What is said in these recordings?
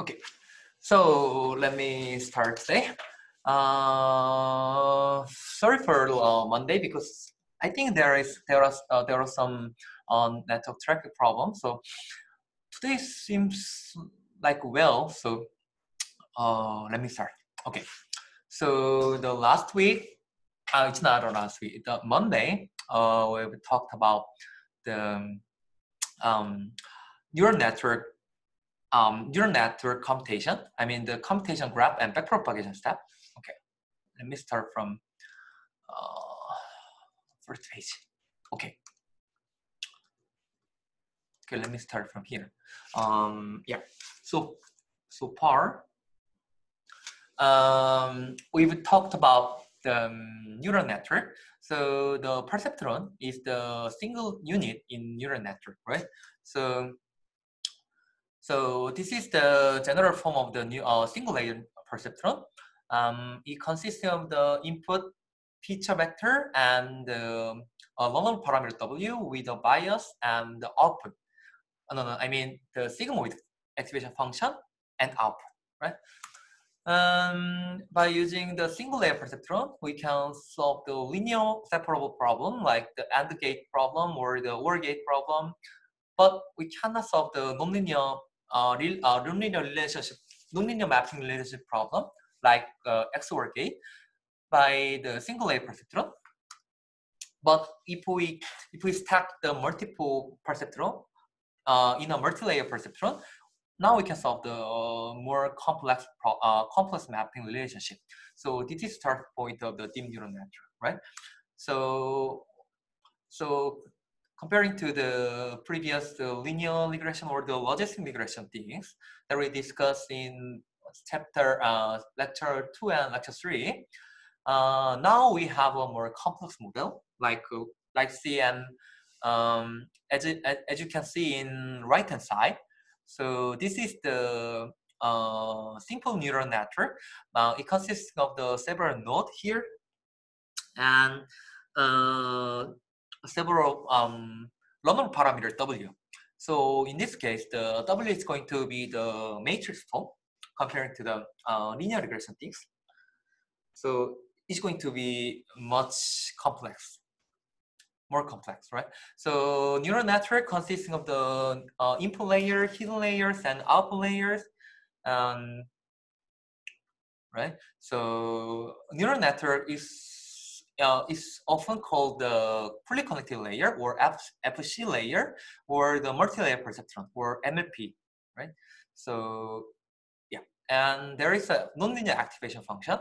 Okay, so let me start today. Uh, sorry for uh, Monday because I think there is there are uh, there are some um, network traffic problems. So today seems like well. So uh, let me start. Okay, so the last week, uh, it's not last week. The Monday, uh, we talked about the um, neural network um, neural network computation. I mean the computation graph and backpropagation step. Okay, let me start from uh, first page. Okay. Okay, let me start from here. Um, yeah, so so far, um, we've talked about the um, neural network. So the perceptron is the single unit in neural network, right? So so this is the general form of the new uh, single layer perceptron. Um, it consists of the input feature vector and the uh, learnable parameter W with a bias and the output. Oh, no, no, I mean the sigmoid activation function and output, right? Um, by using the single layer perceptron, we can solve the linear separable problem like the AND gate problem or the OR gate problem, but we cannot solve the nonlinear uh, real, uh, nonlinear relationship, nonlinear mapping relationship problem like uh, XOR gate by the single layer perceptron. But if we if we stack the multiple perceptron uh, in a multi-layer perceptron, now we can solve the uh, more complex uh, complex mapping relationship. So this is the start point of the deep neural network, right? So so comparing to the previous the linear regression or the logistic regression things that we discussed in chapter uh, lecture two and lecture three, uh, now we have a more complex model like uh, like CN um, as, it, as you can see in right hand side. So this is the uh, simple neural network. Uh, it consists of the several nodes here and uh, several um, learner parameter W. So in this case, the W is going to be the matrix form comparing to the uh, linear regression things. So it's going to be much complex, more complex, right? So neural network consisting of the uh, input layer, hidden layers, and output layers. Um, right? So neural network is uh, is often called the fully connected layer or FC layer or the multi-layer perceptron or MLP, right? So yeah, and there is a nonlinear activation function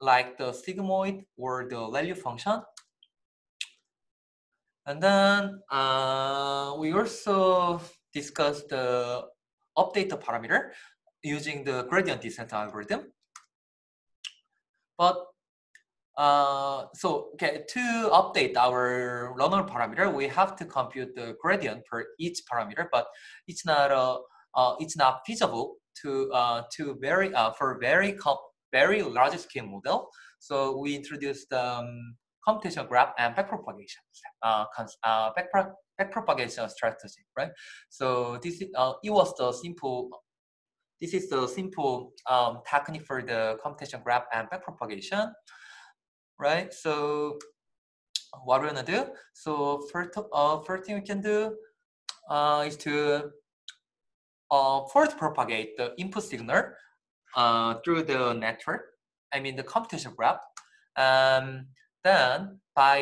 like the sigmoid or the ReLU function. And then uh, we also discussed the update the parameter using the gradient descent algorithm. But uh, so okay, to update our learner parameter, we have to compute the gradient per each parameter, but it's not uh, uh it's not feasible to uh, to very uh, for very very large scale model. So we introduced um, computation graph and backpropagation uh, uh, backpro backpropagation strategy, right? So this is uh, it was the simple. This is the simple um, technique for the computation graph and backpropagation right? So what we're gonna do? So first, uh, first thing we can do uh, is to uh, first propagate the input signal uh, through the network. I mean the computation graph. Um, then by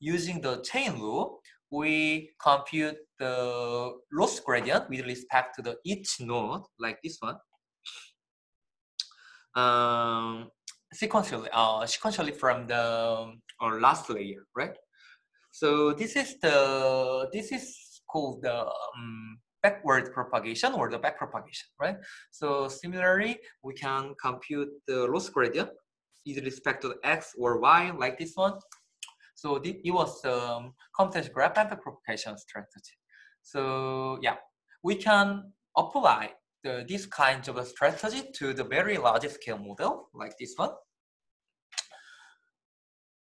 using the chain rule, we compute the loss gradient with respect to the each node, like this one. Um, sequentially, uh, sequentially from the or last layer, right? So this is the this is called the um, backward propagation or the back propagation, right? So similarly, we can compute the loss gradient with respect to x or y, like this one. So it was um, computation graph and the propagation strategy. So yeah, we can apply the, this kind of a strategy to the very large scale model like this one.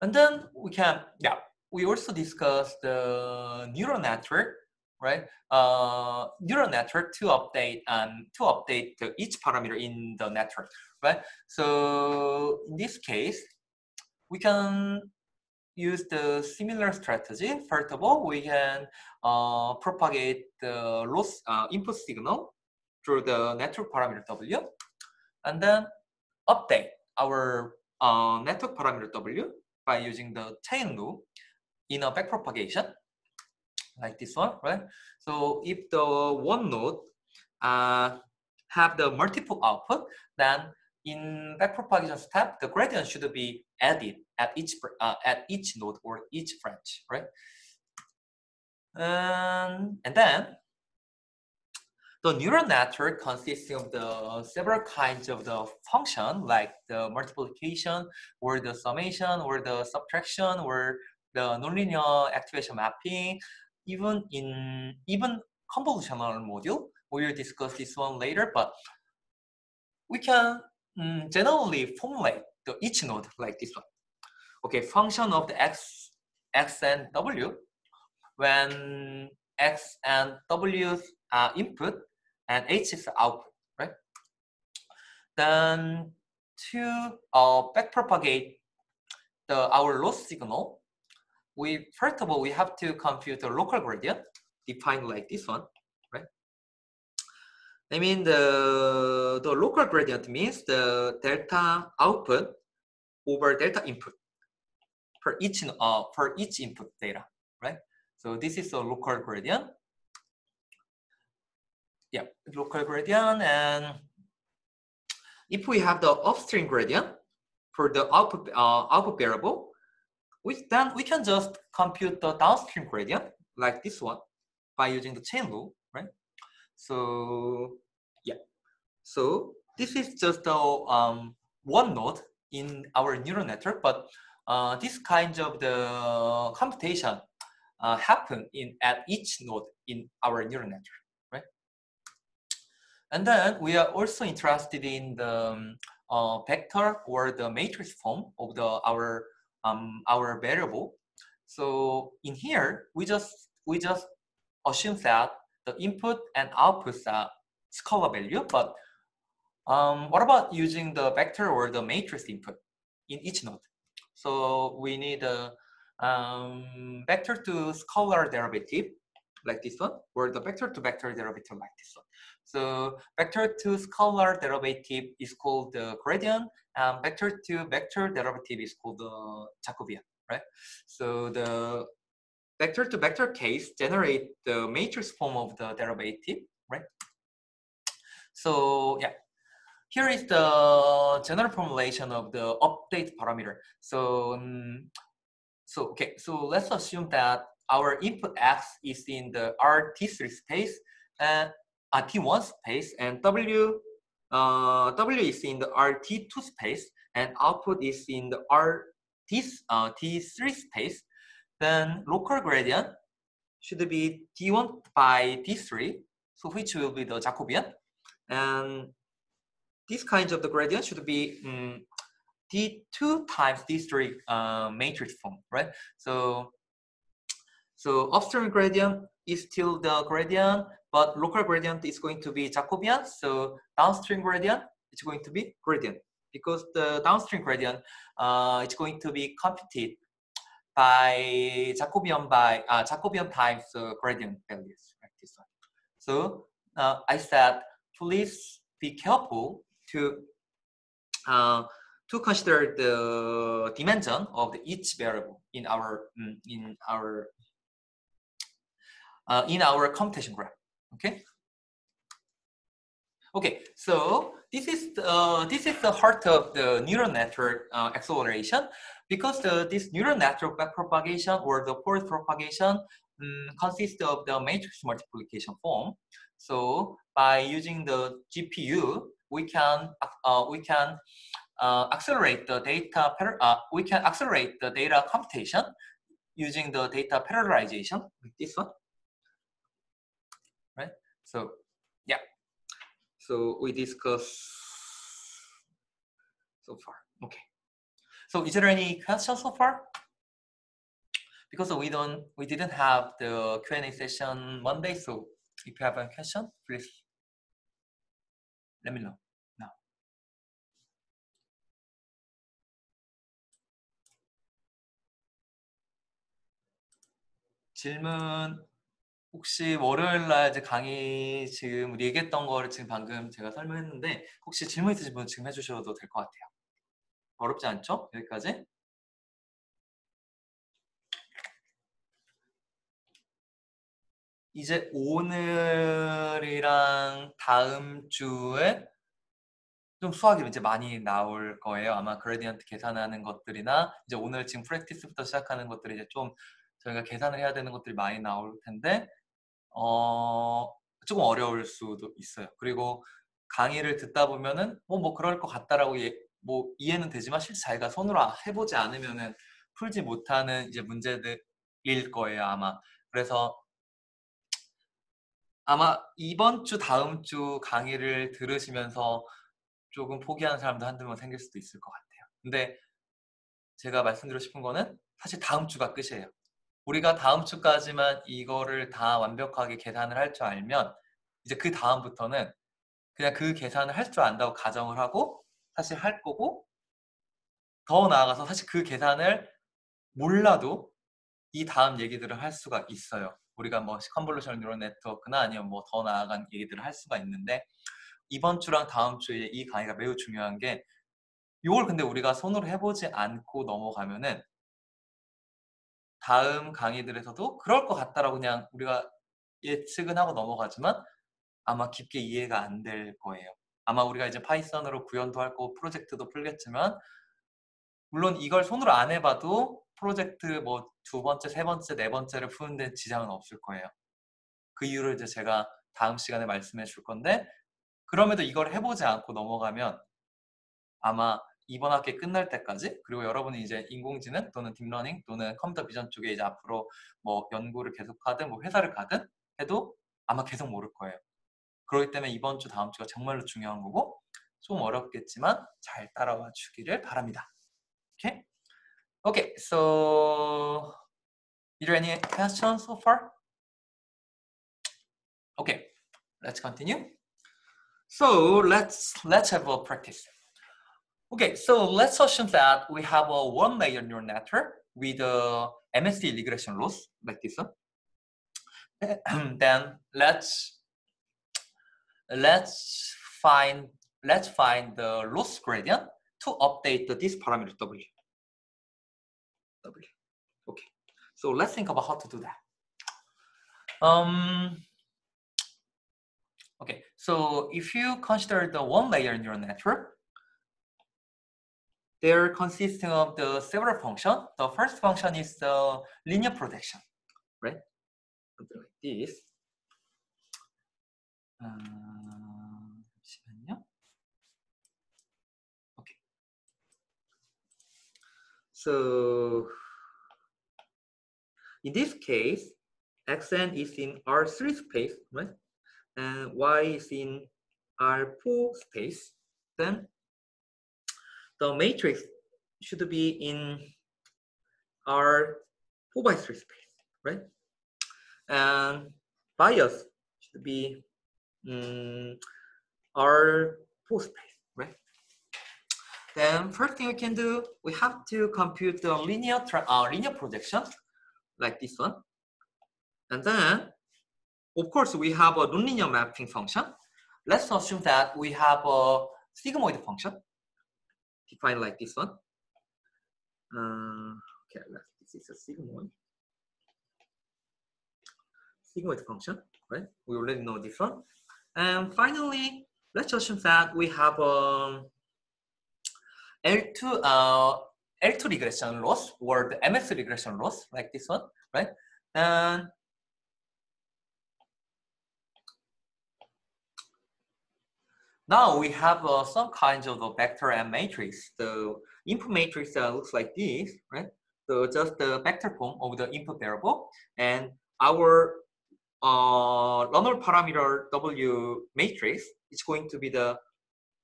And then we can, yeah, we also discussed the neural network right? Uh, neural network to update and to update the, each parameter in the network, right? So in this case, we can use the similar strategy. First of all, we can uh, propagate the loss uh, input signal through the network parameter W, and then update our uh, network parameter W by using the chain rule in a backpropagation like this one, right? So if the one node uh, have the multiple output, then in backpropagation step, the gradient should be added at each uh, at each node or each branch, right? Um, and then the neural network consists of the several kinds of the function like the multiplication or the summation or the subtraction or the nonlinear activation mapping, even in even convolutional module. We will discuss this one later, but we can um, generally formulate the each node like this one. Okay, function of the x, x and w when x and w are input and h is output, right? Then to uh, backpropagate the our loss signal, we first of all we have to compute the local gradient defined like this one, right? I mean the the local gradient means the delta output over delta input per each uh per each input data, right? So this is a local gradient. Yeah, local gradient and if we have the upstream gradient for the output uh, output variable, we then we can just compute the downstream gradient like this one by using the chain rule, right? So yeah, so this is just a um, one node in our neural network, but uh, this kind of the computation uh, happen in at each node in our neural network? And then we are also interested in the um, uh, vector or the matrix form of the our um, our variable. So in here, we just we just assume that the input and outputs are scalar value, but um, what about using the vector or the matrix input in each node? So we need a um, vector to scalar derivative like this one, or the vector to vector derivative like this one. So vector to scalar derivative is called the gradient, and vector to vector derivative is called the Jacobian, right? So the vector to vector case generate the matrix form of the derivative, right? So yeah, here is the general formulation of the update parameter. So, so okay, so let's assume that our input x is in the RT3 space and uh, T1 space and W uh, W is in the RT2 space and output is in the RT uh, T3 space. Then local gradient should be D1 by D3, so which will be the Jacobian. And these kinds of the gradient should be um, D2 times D3 uh, matrix form, right? So, so upstream gradient is still the gradient, but local gradient is going to be Jacobian. So downstream gradient is going to be gradient because the downstream gradient uh, is going to be computed by Jacobian by uh, Jacobian times the gradient values, like this one. So uh, I said, please be careful to uh, to consider the dimension of the each variable in our mm, in our uh, in our computation graph. Okay. Okay, so this is the, uh, this is the heart of the neural network uh, acceleration because the, this neural network backpropagation or the forward propagation um, consists of the matrix multiplication form. So by using the GPU, we can uh, we can uh, accelerate the data uh, we can accelerate the data computation using the data parallelization this one so yeah. So we discuss so far. Okay. So is there any questions so far? Because we don't we didn't have the Q&A session Monday, so if you have a question, please let me know now. 질문 혹시 월요일 날 이제 강의 지금 우리 얘기했던 거를 지금 방금 제가 설명했는데 혹시 질문 있으신 분 지금 해주셔도 될 것 같아요. 어렵지 않죠? 여기까지? 이제 오늘이랑 다음 주에 좀 수학이 이제 많이 나올 거예요. 아마 그레디언트 계산하는 것들이나 이제 오늘 지금 프랙티스부터 시작하는 것들이 이제 좀 저희가 계산을 해야 되는 것들이 많이 나올 텐데 어 조금 어려울 수도 있어요. 그리고 강의를 듣다 보면은 뭐, 뭐 그럴 것 같다라고 예, 뭐 이해는 되지만 실제 자기가 손으로 해보지 않으면은 풀지 못하는 이제 문제들일 거예요 아마. 그래서 아마 이번 주 다음 주 강의를 들으시면서 조금 포기하는 사람도 한두 명 생길 수도 있을 것 같아요. 근데 제가 말씀드리고 싶은 거는 사실 다음 주가 끝이에요. 우리가 다음 주까지만 이거를 다 완벽하게 계산을 할 줄 알면 이제 그 다음부터는 그냥 그 계산을 할 줄 안다고 가정을 하고 사실 할 거고 더 나아가서 사실 그 계산을 몰라도 이 다음 얘기들을 할 수가 있어요. 우리가 뭐 컨볼루션 뉴럴 네트워크나 아니면 뭐 더 나아간 얘기들을 할 수가 있는데 이번 주랑 다음 주에 이 강의가 매우 중요한 게 이걸 근데 우리가 손으로 해보지 않고 넘어가면은 다음 강의들에서도 그럴 것 같다라고 그냥 우리가 예측은 하고 넘어가지만 아마 깊게 이해가 안 될 거예요. 아마 우리가 이제 파이썬으로 구현도 할 거고 프로젝트도 풀겠지만 물론 이걸 손으로 안 해봐도 프로젝트 뭐 두 번째, 세 번째, 네 번째를 푸는 데 지장은 없을 거예요. 그 이유를 이제 제가 다음 시간에 말씀해 줄 건데 그럼에도 이걸 해보지 않고 넘어가면 아마 이번 학기 끝날 때까지 그리고 여러분이 이제 인공지능 또는 딥러닝 또는 컴퓨터 비전 쪽에 이제 앞으로 뭐 연구를 계속하든 뭐 회사를 가든 해도 아마 계속 모를 거예요. 그렇기 때문에 이번 주 다음 주가 정말로 중요한 거고 좀 어렵겠지만 잘 따라와 주기를 바랍니다. Okay? Okay, so is there any questions so far? Okay, let's continue. So let's let's have a practice. Okay, so let's assume that we have a one layer neural network with a MSE regression loss like this then let's let's find let's find the loss gradient to update this parameter W. W. Okay. So let's think about how to do that. Um, okay, so if you consider the one layer neural network, they're consisting of the several functions. The first function is the linear projection, right? Something like this. Uh, okay. So in this case, xn is in R3 space, right? And y is in R4 space. Then the matrix should be in R 4 by 3 space, right? And bias should be um, R 4 space, right? Then first thing we can do, we have to compute the linear uh, linear projection like this one. And then, of course, we have a nonlinear mapping function. Let's assume that we have a sigmoid function defined like this one. Uh, okay, this is a sigmoid. Sigmoid function, right? We already know this one. And finally, let's assume that we have a L2 uh, L2 regression loss or the MS regression loss like this one, right? And Now we have uh, some kinds of the vector and matrix. The input matrix uh, looks like this, right? So just the vector form of the input variable and our uh, normal parameter W matrix is going to be the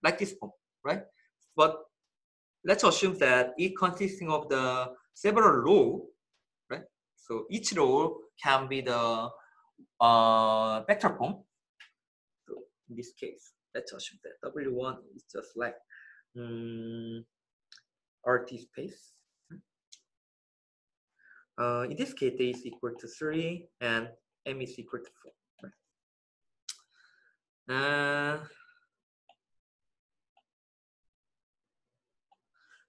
like this form, right? But let's assume that it consisting of the several row, right? So each row can be the uh, vector form. So in this case, let's assume that W1 is just like um, RT space. Uh, in this case, A is equal to 3 and M is equal to 4. Uh,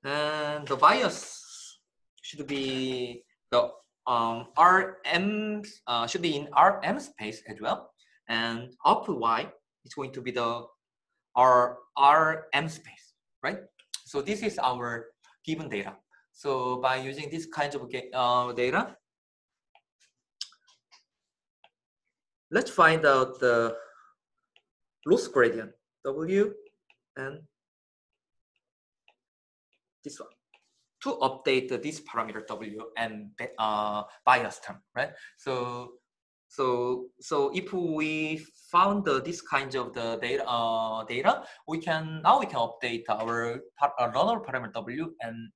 and the bias should be the um, RM uh, should be in RM space as well, and output Y is going to be the R RM space, right? So this is our given data. So by using this kind of uh, data, let's find out the loss gradient W and this one to update this parameter W and uh, bias term, right? So so so if we found this kind of the data uh, data, we can now we can update our uh, runner parameter W and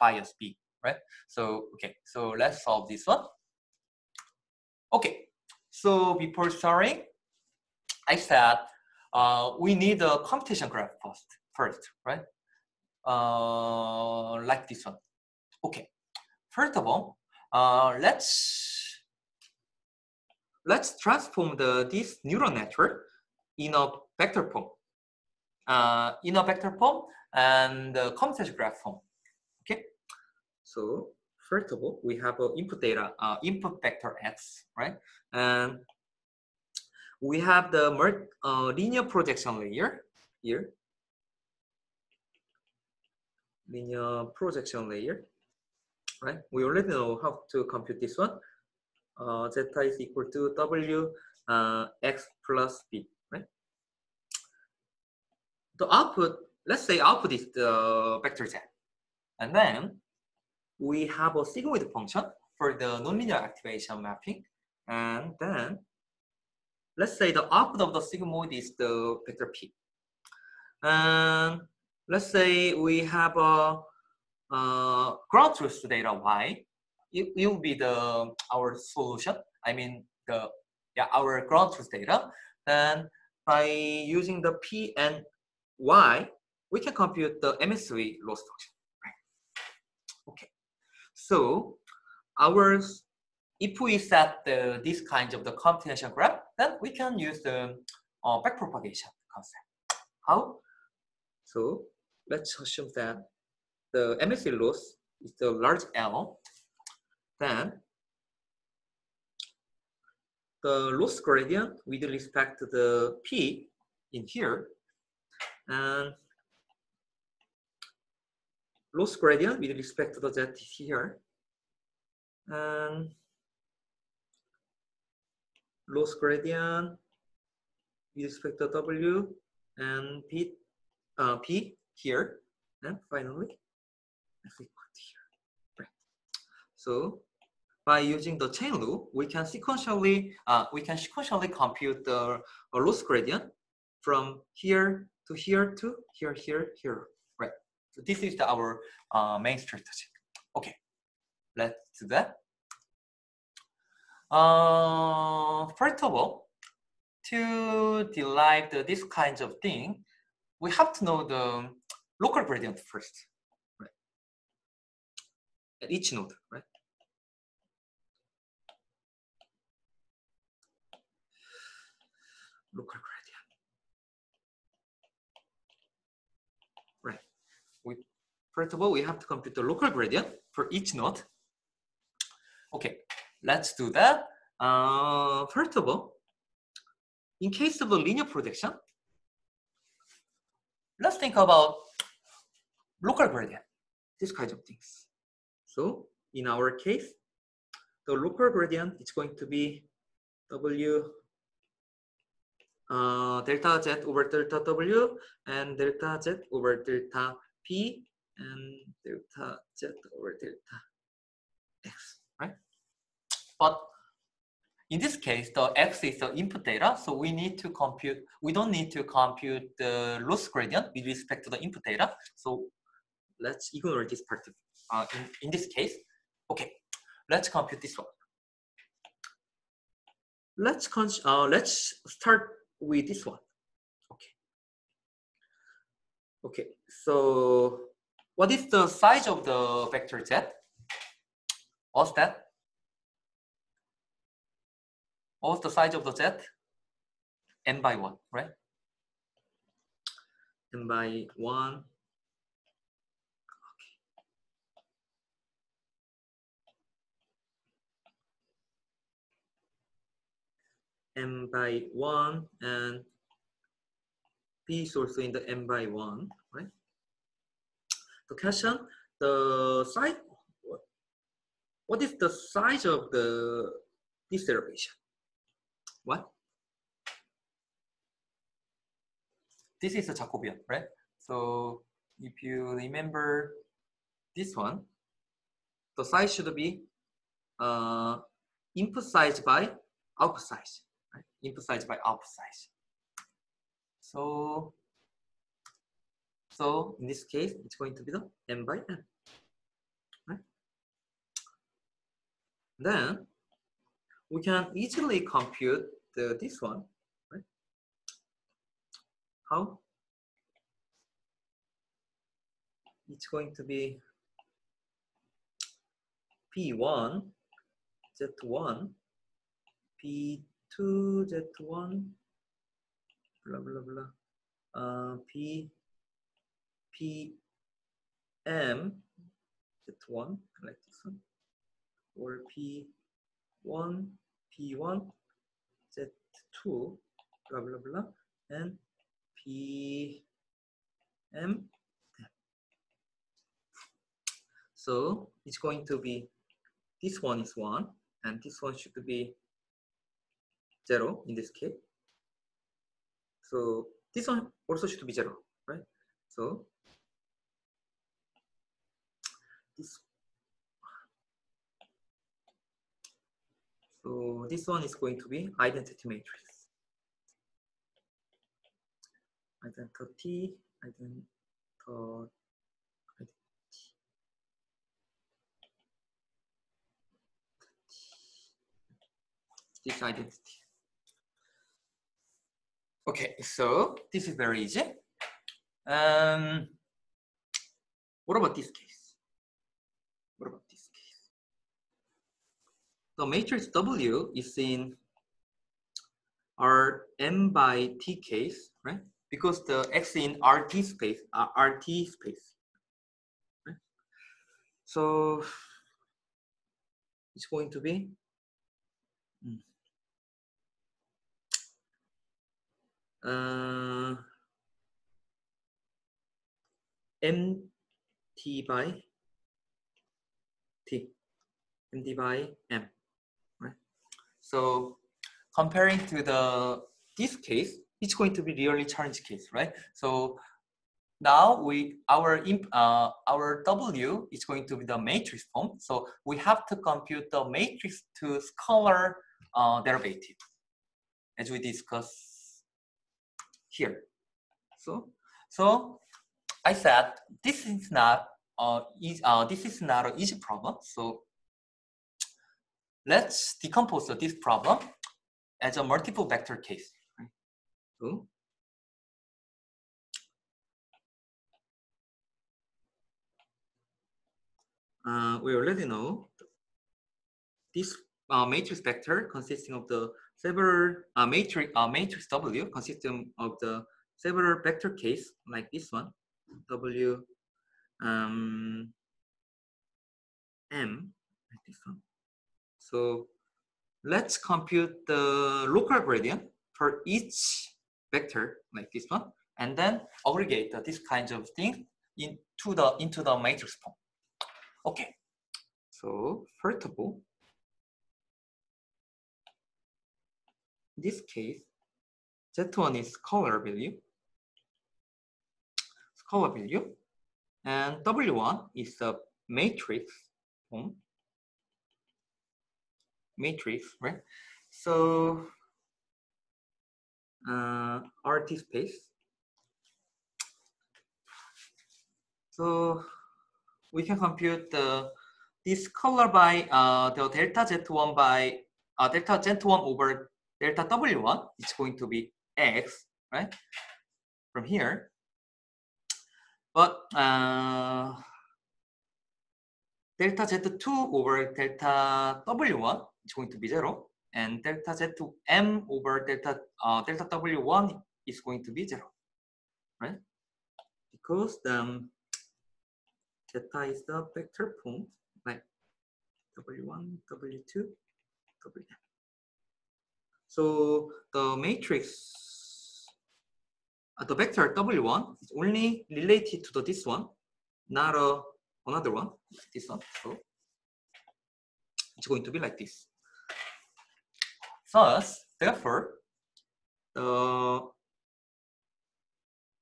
bias B, right? So okay, so let's solve this one. Okay, so before starting, I said uh, we need a computation graph first, first, right? Uh, like this one. Okay, first of all, uh, let's let's transform the this neural network in a vector form, uh, in a vector form and the computation graph form. Okay, so first of all, we have a input data, uh, input vector x, right? And we have the uh, linear projection layer here linear projection layer, right? We already know how to compute this one. Uh, zeta is equal to w uh, x plus b, right? The output, let's say output is the vector z. And then we have a sigmoid function for the nonlinear activation mapping. And then let's say the output of the sigmoid is the vector p. And let's say we have a, a ground truth data y, it, will be the our solution. I mean the yeah our ground truth data. Then by using the p and y, we can compute the MSE loss function. Right. Okay. So our if we set the, this kind of the computation graph, then we can use the uh, backpropagation concept. How? So let's assume that the MSE loss is the large L, then the loss gradient with respect to the P in here, and loss gradient with respect to the Z here, and loss gradient with respect to W and P, uh, P here, and finally, here. Right. So by using the chain rule, we can sequentially uh, we can sequentially compute the loss gradient from here to here to here, here, here. Right. So this is the, our uh, main strategy. Okay, let's do that. Uh, first of all, to derive the, this kinds of thing, we have to know the local gradient first, right? At each node, right? Local gradient. Right. We, first of all, we have to compute the local gradient for each node. Okay, let's do that. Uh, first of all, in case of a linear projection, let's think about local gradient, these kinds of things. So in our case, the local gradient is going to be W uh, delta Z over delta W and delta Z over delta P and delta Z over delta X, right? But in this case, the X is the input data, so we need to compute, we don't need to compute the loss gradient with respect to the input data. So let's ignore this part uh, in, in this case. Okay, let's compute this one. let's uh, let's start with this one. Okay. Okay. So what is the size of the vector z? What's that? What's the size of the z? n by 1, right? n by 1 m by 1 and p is also in the m by 1, right? The question, the size, what is the size of the this derivation? What? This is a Jacobian, right? So if you remember this one, the size should be uh, input size by output size right? by output size. So, so in this case, it's going to be the m by n. Right? Then we can easily compute the, this one. Right? How? It's going to be P1, Z1, P 2 z1 blah blah blah uh, p p m z1 like this one. Or p 1 p1 z2 blah blah blah and p m so it's going to be this one is one and this one should be 0 in this case. So this one also should be 0, right? So this so this one is going to be identity matrix. Identity, identity, identity. This identity. Okay, so this is very easy. Um, what about this case? What about this case? The matrix W is in our m by t case, right? Because the x in RT space, uh, RT space. Right? So it's going to be uh, mt by t, mt by m, right? So comparing to the this case, it's going to be really challenging case, right? So now we our imp, uh, our W is going to be the matrix form. So we have to compute the matrix to scalar uh, derivative, as we discussed here. So, so I said this is not uh, easy, uh, this is not an easy problem. So let's decompose this problem as a multiple vector case. So, uh, we already know this uh, matrix vector consisting of the several uh, matrix uh, matrix W consisting of the several vector case like this one W um, M like this one. So let's compute the local gradient for each vector like this one and then aggregate this kinds of thing into the into the matrix form. Okay. So first of all, this case, Z1 is scalar value, scalar value, and W1 is the matrix form, matrix, right? So uh, RT space. So we can compute the this color by uh, the delta Z1 by uh, delta Z1 over delta W1 is going to be X, right? From here. But uh, delta Z2 over delta W1 is going to be zero. And delta Z2M over delta, uh, delta W1 is going to be zero, right? Because the um, zeta is the vector point, like W1, W2, Wn. So the matrix, uh, the vector W1 is only related to the, this one, not a, another one, this one. So it's going to be like this. Thus, therefore, the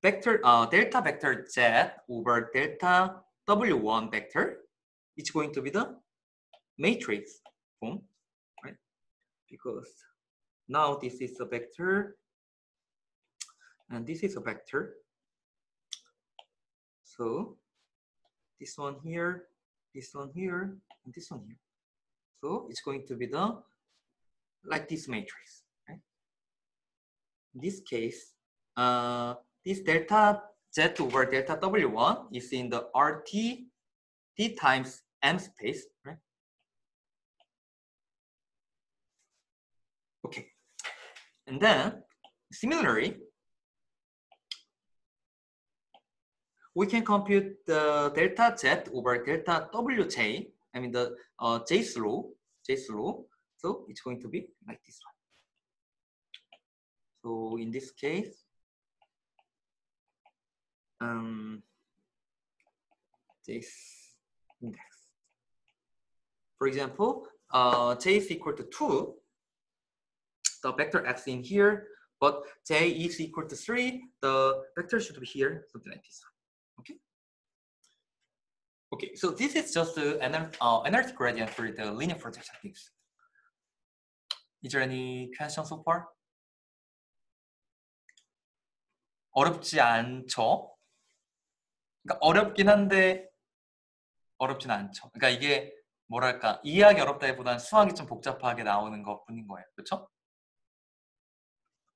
vector uh, delta vector z over delta w1 vector is going to be the matrix form, right? Because now this is a vector and this is a vector. So this one here, this one here, and this one here. So it's going to be the like this matrix. Right? In this case, uh, this delta z over delta w1 is in the rt times m space, right? Okay, and then similarly, we can compute the delta z over delta wj. I mean the uh, J's law, J's law so it's going to be like this one. So in this case, um, this index. For example, uh, j is equal to 2, the vector x in here, but j is equal to 3, the vector should be here, something like this. Okay. Okay, so this is just the uh, energy gradient for the linear projection techniques. Is there any question so far? 어렵지 않죠? 그러니까 어렵긴 한데 어렵진 않죠. 그러니까 이게 뭐랄까 이해하기 어렵다기보다는 수학이 좀 복잡하게 나오는 것 뿐인 거예요. 그렇죠?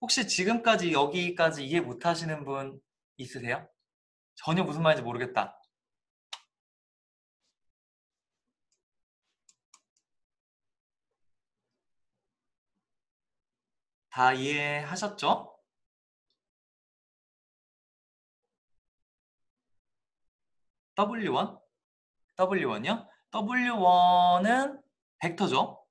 혹시 지금까지 여기까지 이해 못하시는 분 있으세요? 전혀 무슨 말인지 모르겠다. 다 이해하셨죠? W1? W1이요? W1은 벡터죠?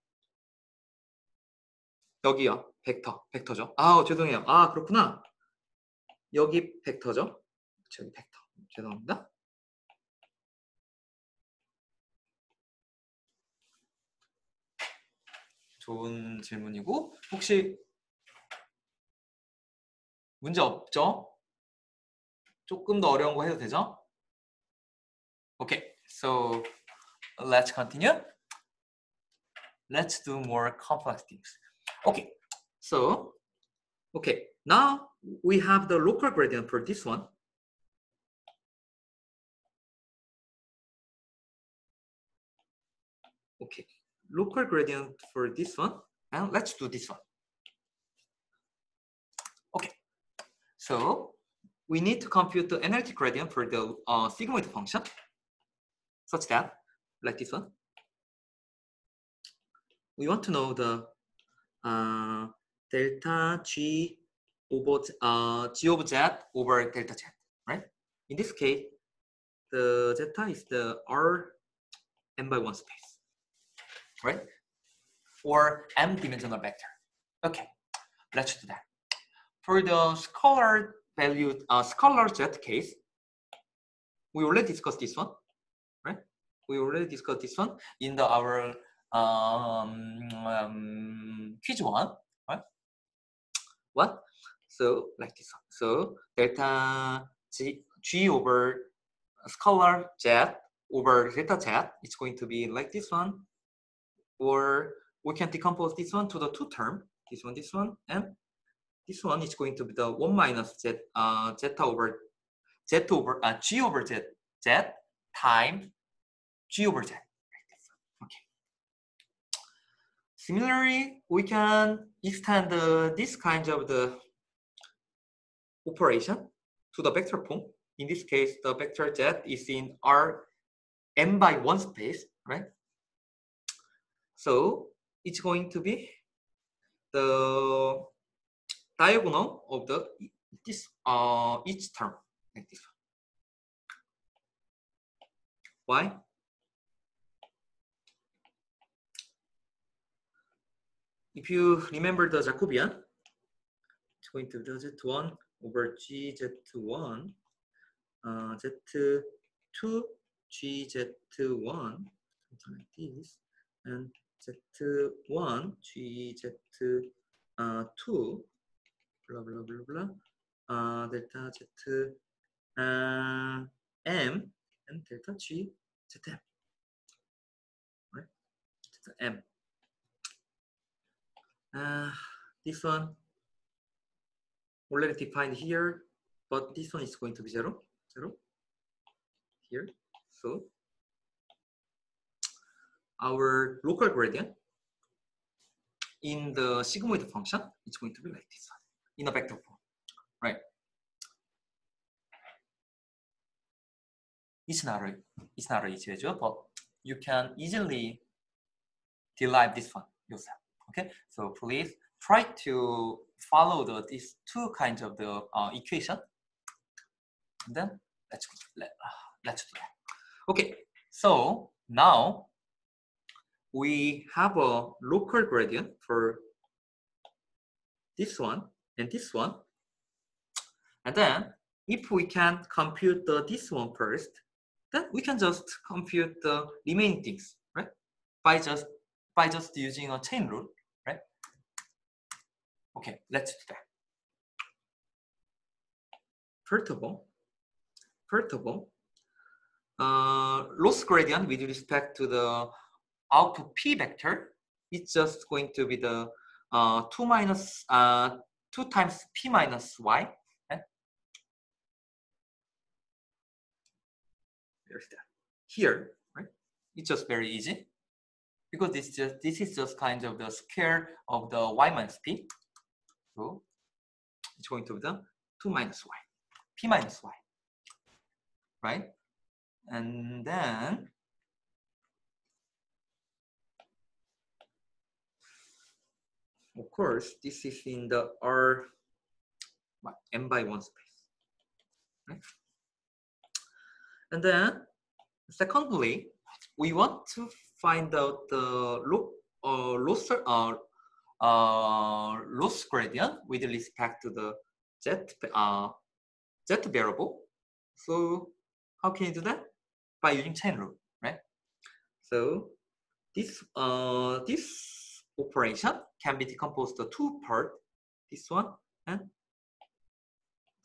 여기요. 벡터, 벡터죠. 아, 죄송해요. 아, 그렇구나. 여기 벡터죠? 저기 벡터. 죄송합니다. 좋은 질문이고 혹시 문제 없죠? 조금 더 어려운 거 해도 되죠? Okay, so let's continue. Let's do more complex things. Okay, so okay, now we have the local gradient for this one. Okay, local gradient for this one, and let's do this one. Okay, so we need to compute the energy gradient for the uh, sigmoid function such that, like this one, we want to know the uh, delta g over uh, g of z over delta z, right? In this case, the zeta is the r n by one space, right? Or m dimensional vector. Okay, let's do that. For the scalar value, uh, scalar z case, we already discussed this one, right? We already discussed this one in the our um, um, quiz one? What? So like this one. So delta g, g over scalar z over delta z, it's going to be like this one, or we can decompose this one to the two term, this one, this one, and this one is going to be the 1 minus z, uh, zeta over z over uh, g over z, z times g over z. Okay. Similarly, we can extend uh, this kind of the operation to the vector form. In this case, the vector z is in R m by one space, right? So it's going to be the diagonal of the this uh each term like this. Why? If you remember the Jacobian, it's going to be z1 over gz1 uh, z2 gz1 something like this and z1 gz2 uh, blah blah blah blah uh, delta z uh, m and delta g zm right? Zm uh, this one already defined here, but this one is going to be zero, zero here. So our local gradient in the sigmoid function is going to be like this in a vector form, right? It's not a, it's not easy job, but you can easily derive this one yourself. Okay, so please try to follow the, these two kinds of the uh, equation. Then let's let, uh, let's do that. Okay, so now we have a local gradient for this one and this one. And then if we can compute the this one first, then we can just compute the remaining things, right? By just by just using a chain rule. Okay, let's do that. First of all, first of all, uh, loss gradient with respect to the output p vector, it's just going to be the uh, 2 minus, uh, 2 times p minus y. Okay? There's that. Here, right? It's just very easy because this just this is just kind of the square of the y minus p. It's going to be the 2 minus y, p minus y, right? And then of course, this is in the R m by 1 space. Right? And then, secondly, we want to find out the look uh, loss, uh, uh, loss gradient with respect to the z uh, z variable. So how can you do that? By using chain rule, right? So this uh, this operation can be decomposed to two parts, this one and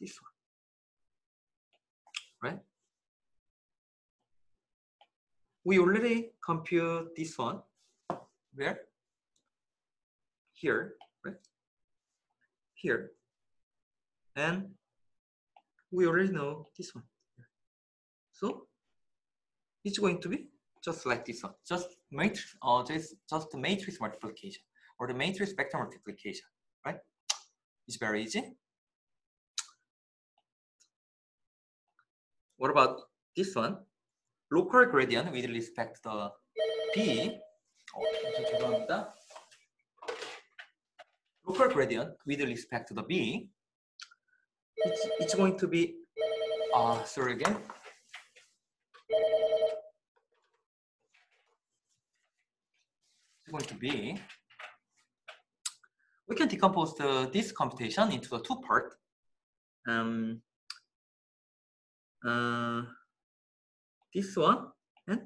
this one, right? We already compute this one where here, right? Here. And we already know this one. So it's going to be just like this one, just matrix, or just, just the matrix multiplication or the matrix vector multiplication, right? It's very easy. What about this one? Local gradient with respect to the B. 어, 죄송합니다 local gradient with respect to the B, it's, it's going to be, uh, sorry again. It's going to be, we can decompose the, this computation into the two part. Um, uh, this one and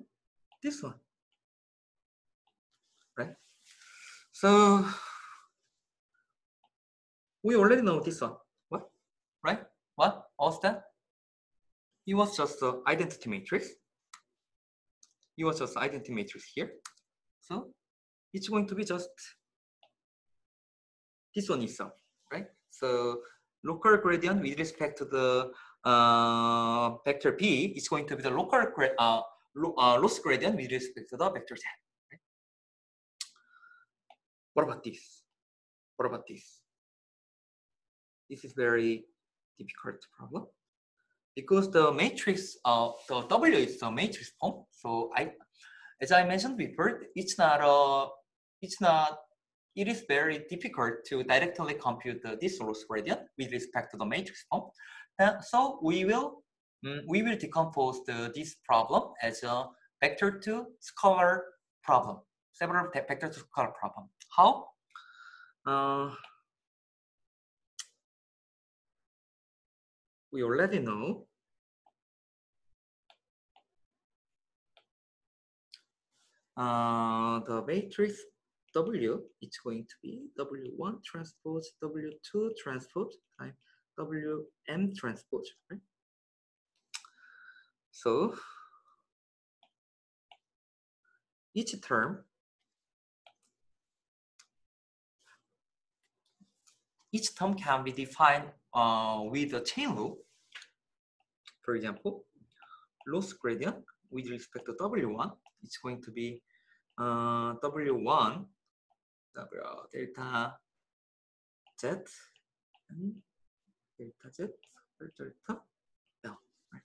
this one, right? So we already know this one. What? Right? What? What's that? It was just the identity matrix. It was just identity matrix here. So it's going to be just this one itself, right? So local gradient with respect to the uh, vector p is going to be the local uh, lo uh, loss gradient with respect to the vector z. What about this? What about this? This is very difficult problem because the matrix of the W is the matrix form. So I, as I mentioned before, it's not a, it's not, it is very difficult to directly compute the, this loss gradient with respect to the matrix form. Uh, so we will, um, we will decompose the, this problem as a vector to scalar problem, several vector to scalar problem. How? Uh, we already know uh, the matrix W is going to be W1 transpose W2 transpose times WM transpose, right? So each term each term can be defined uh, with a chain rule. For example, loss gradient with respect to W1 is going to be uh, W1 W delta Z and delta Z delta L. Right?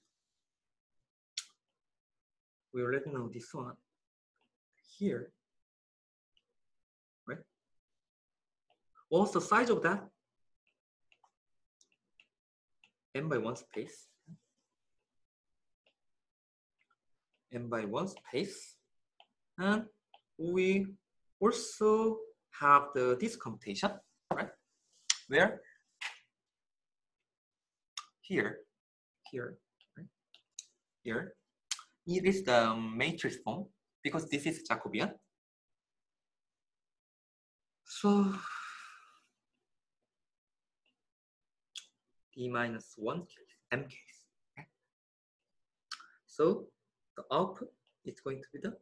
We already know this one here. Right? What's the size of that? n by 1 space. N by 1 space. And we also have the this computation, right? Where here, here, right? here, it is the matrix form because this is Jacobian. So d minus 1 case, m case. Okay? So the output is going to be the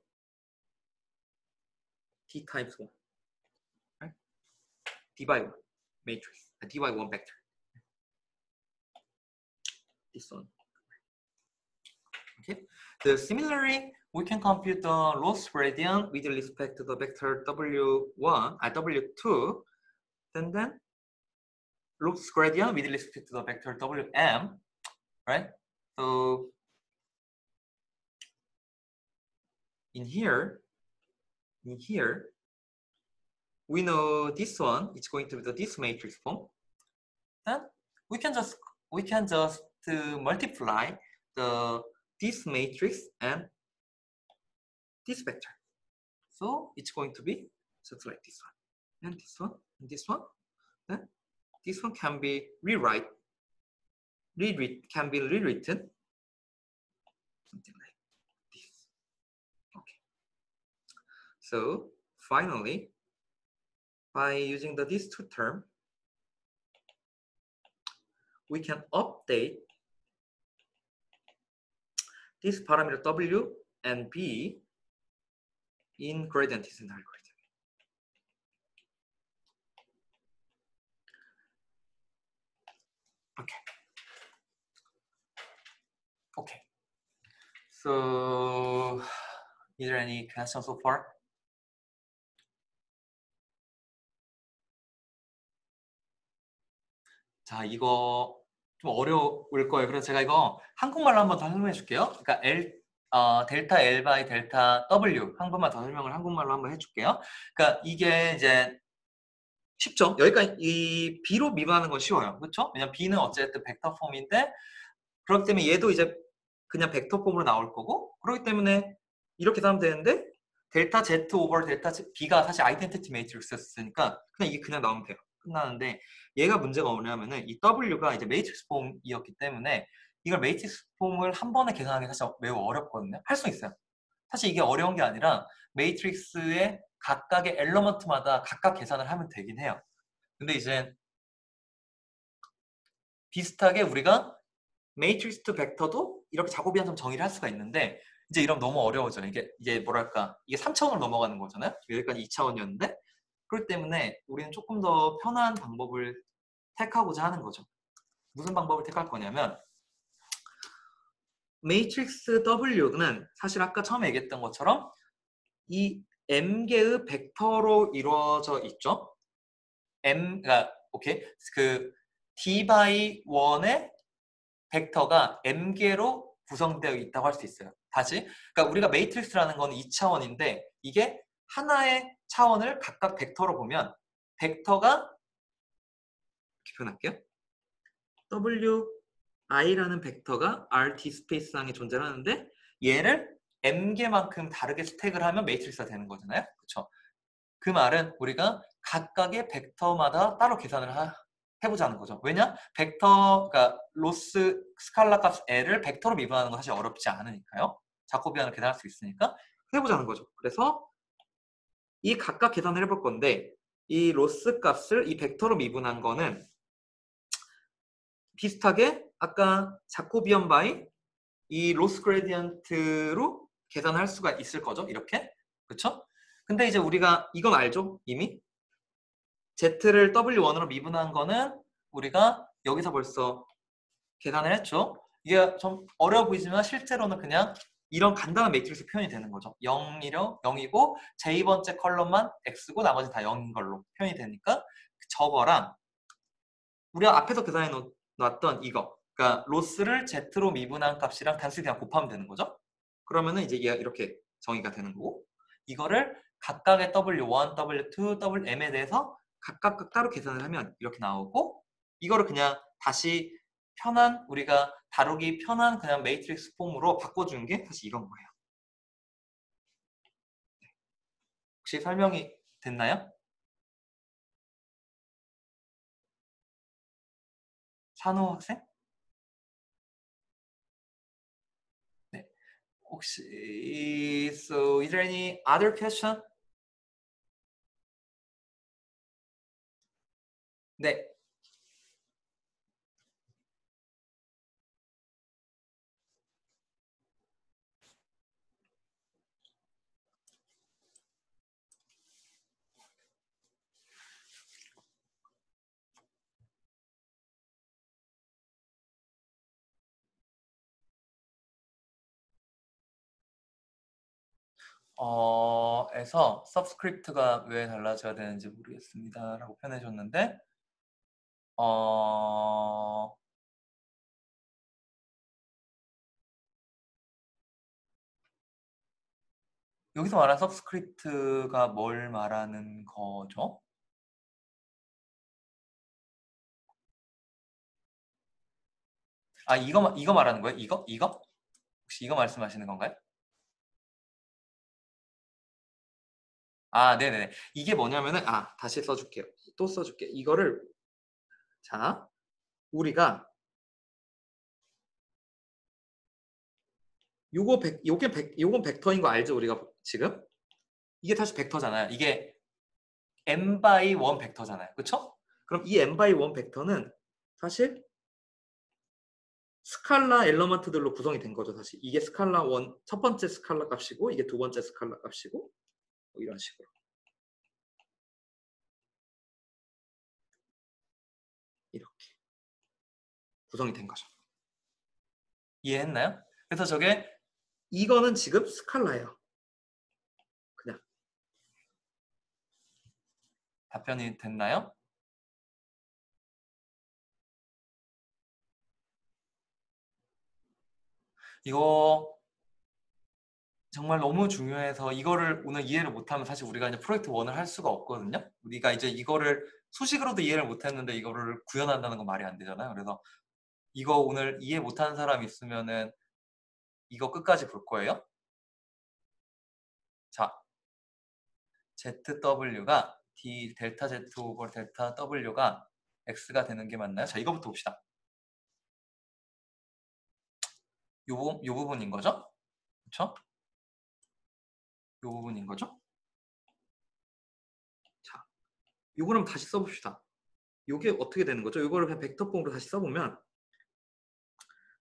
t times 1. Right? d by 1 matrix, a d by 1 vector. This one. Okay. The similarly, we can compute the loss gradient with respect to the vector w1 at uh, w2, and then loss gradient with respect to the vector Wm, right? So in here, in here, we know this one is going to be the this matrix form. Then we can just we can just uh, multiply the this matrix and this vector. So it's going to be just like this one, and this one, and this one. Then this one can be rewrite, reread can be rewritten, something like this. Okay. So finally, by using the these two term, we can update this parameter W and B in gradient descent algorithm. Okay. Okay. So, is there any questions so far? 자, 이거 좀 어려울 거예요. 그래서 제가 이거 한국말로 한번 더 설명해 줄게요. 그러니까 L, 어, 델타 L 바이 델타 W 한 번만 더 설명을 한국말로 한번 해줄게요. 그러니까 이게 이제 쉽죠? 여기까지 이 B로 미분하는 건 쉬워요. 그렇죠? 왜냐면 B는 어쨌든 벡터 폼인데 그렇기 때문에 얘도 이제 그냥 벡터 폼으로 나올 거고 그렇기 때문에 이렇게 하면 되는데 델타 Z 오버 델타 B가 사실 아이덴티티 매트릭스였으니까 그냥 이게 그냥 나오면 돼요. 끝나는데 얘가 문제가 뭐냐면은 이 W가 이제 매트릭스 폼이었기 때문에 이걸 매트릭스 폼을 한 번에 계산하기 사실 매우 어렵거든요. 할 수 있어요. 사실 이게 어려운 게 아니라 매트릭스의 각각의 엘러먼트마다 각각 계산을 하면 되긴 해요. 근데 이제 비슷하게 우리가 매트릭스 투 벡터도 이렇게 작업이 한점 정의를 할 수가 있는데 이제 이러면 너무 어려워져요. 이게 이게 뭐랄까 이게 3차원으로 넘어가는 거잖아요. 여기까지 2차원이었는데 그렇기 때문에 우리는 조금 더 편한 방법을 택하고자 하는 거죠. 무슨 방법을 택할 거냐면 매트릭스 W는 사실 아까 처음에 얘기했던 것처럼 이 m 개의 벡터로 이루어져 있죠. m 가 오케이 그 d by 1의 벡터가 m 개로 구성되어 있다고 할 수 있어요. 다시 그러니까 우리가 매트릭스라는 건 2차원인데 이게 하나의 차원을 각각 벡터로 보면 벡터가 표현할게요. w i라는 벡터가 rt 스페이스상에 존재하는데 얘를 m 개만큼 다르게 스택을 하면 매트릭스가 되는 거잖아요. 그렇죠? 그 말은 우리가 각각의 벡터마다 따로 계산을 하, 해보자는 거죠. 왜냐? 벡터, 그러니까 로스 스칼라 값 L을 벡터로 미분하는 건 사실 어렵지 않으니까요. 자코비안을 계산할 수 있으니까 해보자는 거죠. 그래서 이 각각 계산을 해볼 건데 이 로스 값을 이 벡터로 미분한 거는 비슷하게 아까 자코비언 바이 이 로스 그레디언트로 계산할 수가 있을 거죠. 이렇게. 그렇죠? 근데 이제 우리가 이건 알죠? 이미 Z를 W1으로 미분한 거는 우리가 여기서 벌써 계산을 했죠. 이게 좀 어려워 보이지만 실제로는 그냥 이런 간단한 매트릭스 표현이 되는 거죠. 0이려 0이고 J번째 컬럼만 X고 나머지 다 0인 걸로 표현이 되니까 저거랑 우리가 앞에서 계산해 놨던 이거 그러니까 로스를 Z로 미분한 값이랑 단순히 그냥 곱하면 되는 거죠. 그러면은 이제 이렇게 정의가 되는 거고 이거를 각각의 W1, W2, WM에 대해서 각각 따로 계산을 하면 이렇게 나오고 이거를 그냥 다시 편한 우리가 다루기 편한 그냥 매트릭스 폼으로 바꿔주는 게 사실 이런 거예요. 혹시 설명이 됐나요? 산호 학생? 네. 혹시 so is there any other question? 네. 어, 에서 subscript가 왜 달라져야 되는지 모르겠습니다. 라고 표현해 줬는데 어, 여기서 말한 subscript가 뭘 말하는 거죠? 아, 이거, 이거 말하는 거예요? 이거? 이거? 혹시 이거 말씀하시는 건가요? 아, 네네네. 이게 뭐냐면은, 아, 다시 써줄게요. 또 써줄게. 이거를, 자, 우리가, 요거 벡, 요게 벡, 요건 벡터인 거 알죠? 우리가 지금? 이게 다시 벡터잖아요. 이게 m by 1 벡터잖아요. 그쵸? 그럼 이 m by 1 벡터는 사실 스칼라 엘러먼트들로 구성이 된 거죠. 사실 이게 스칼라 1, 첫 번째 스칼라 값이고 이게 두 번째 스칼라 값이고 뭐 이런 식으로. 이렇게 구성이 된 거죠. 이해했나요? 그래서 저게 이거는 지금 스칼라예요. 그냥 답변이 됐나요? 이거 정말 너무 중요해서 이거를 오늘 이해를 못하면 사실 우리가 이제 프로젝트 원을 할 수가 없거든요. 우리가 이제 이거를 수식으로도 이해를 못했는데 이거를 구현한다는 건 말이 안 되잖아요. 그래서 이거 오늘 이해 못하는 사람 있으면은 이거 끝까지 볼 거예요. 자, ZW가 D 델타 Z 오버 델타 W가 X가 되는 게 맞나요? 자, 이거부터 봅시다. 요, 요 부분인 거죠? 그렇죠? 요 부분인 거죠? 자, 요거를 다시 써봅시다. 요게 어떻게 되는 거죠? 요거를 그냥 벡터폼으로 다시 써보면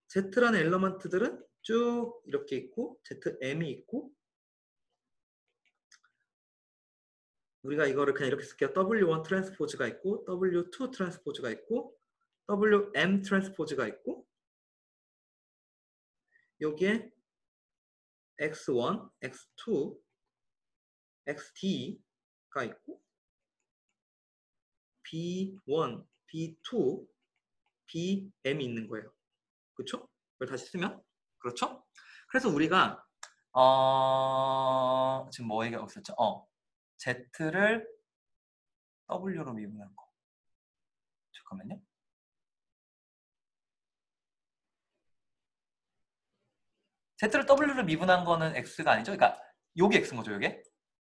Z라는 엘러먼트들은 쭉 이렇게 있고 ZM이 있고 우리가 이거를 그냥 이렇게 쓸게요. W1 트랜스포즈가 있고 W2 트랜스포즈가 있고 WM 트랜스포즈가 있고 여기에 X1, X2, xt가 있고 b1, b2, bm이 있는 거예요. 그렇죠? 이걸 다시 쓰면 그렇죠? 그래서 우리가 어 지금 뭐 얘기하고 있었죠? 어 z를 w로 미분한 거. 잠깐만요. z를 w로 미분한 거는 x가 아니죠? 그러니까 요게 x인 거죠, 요게.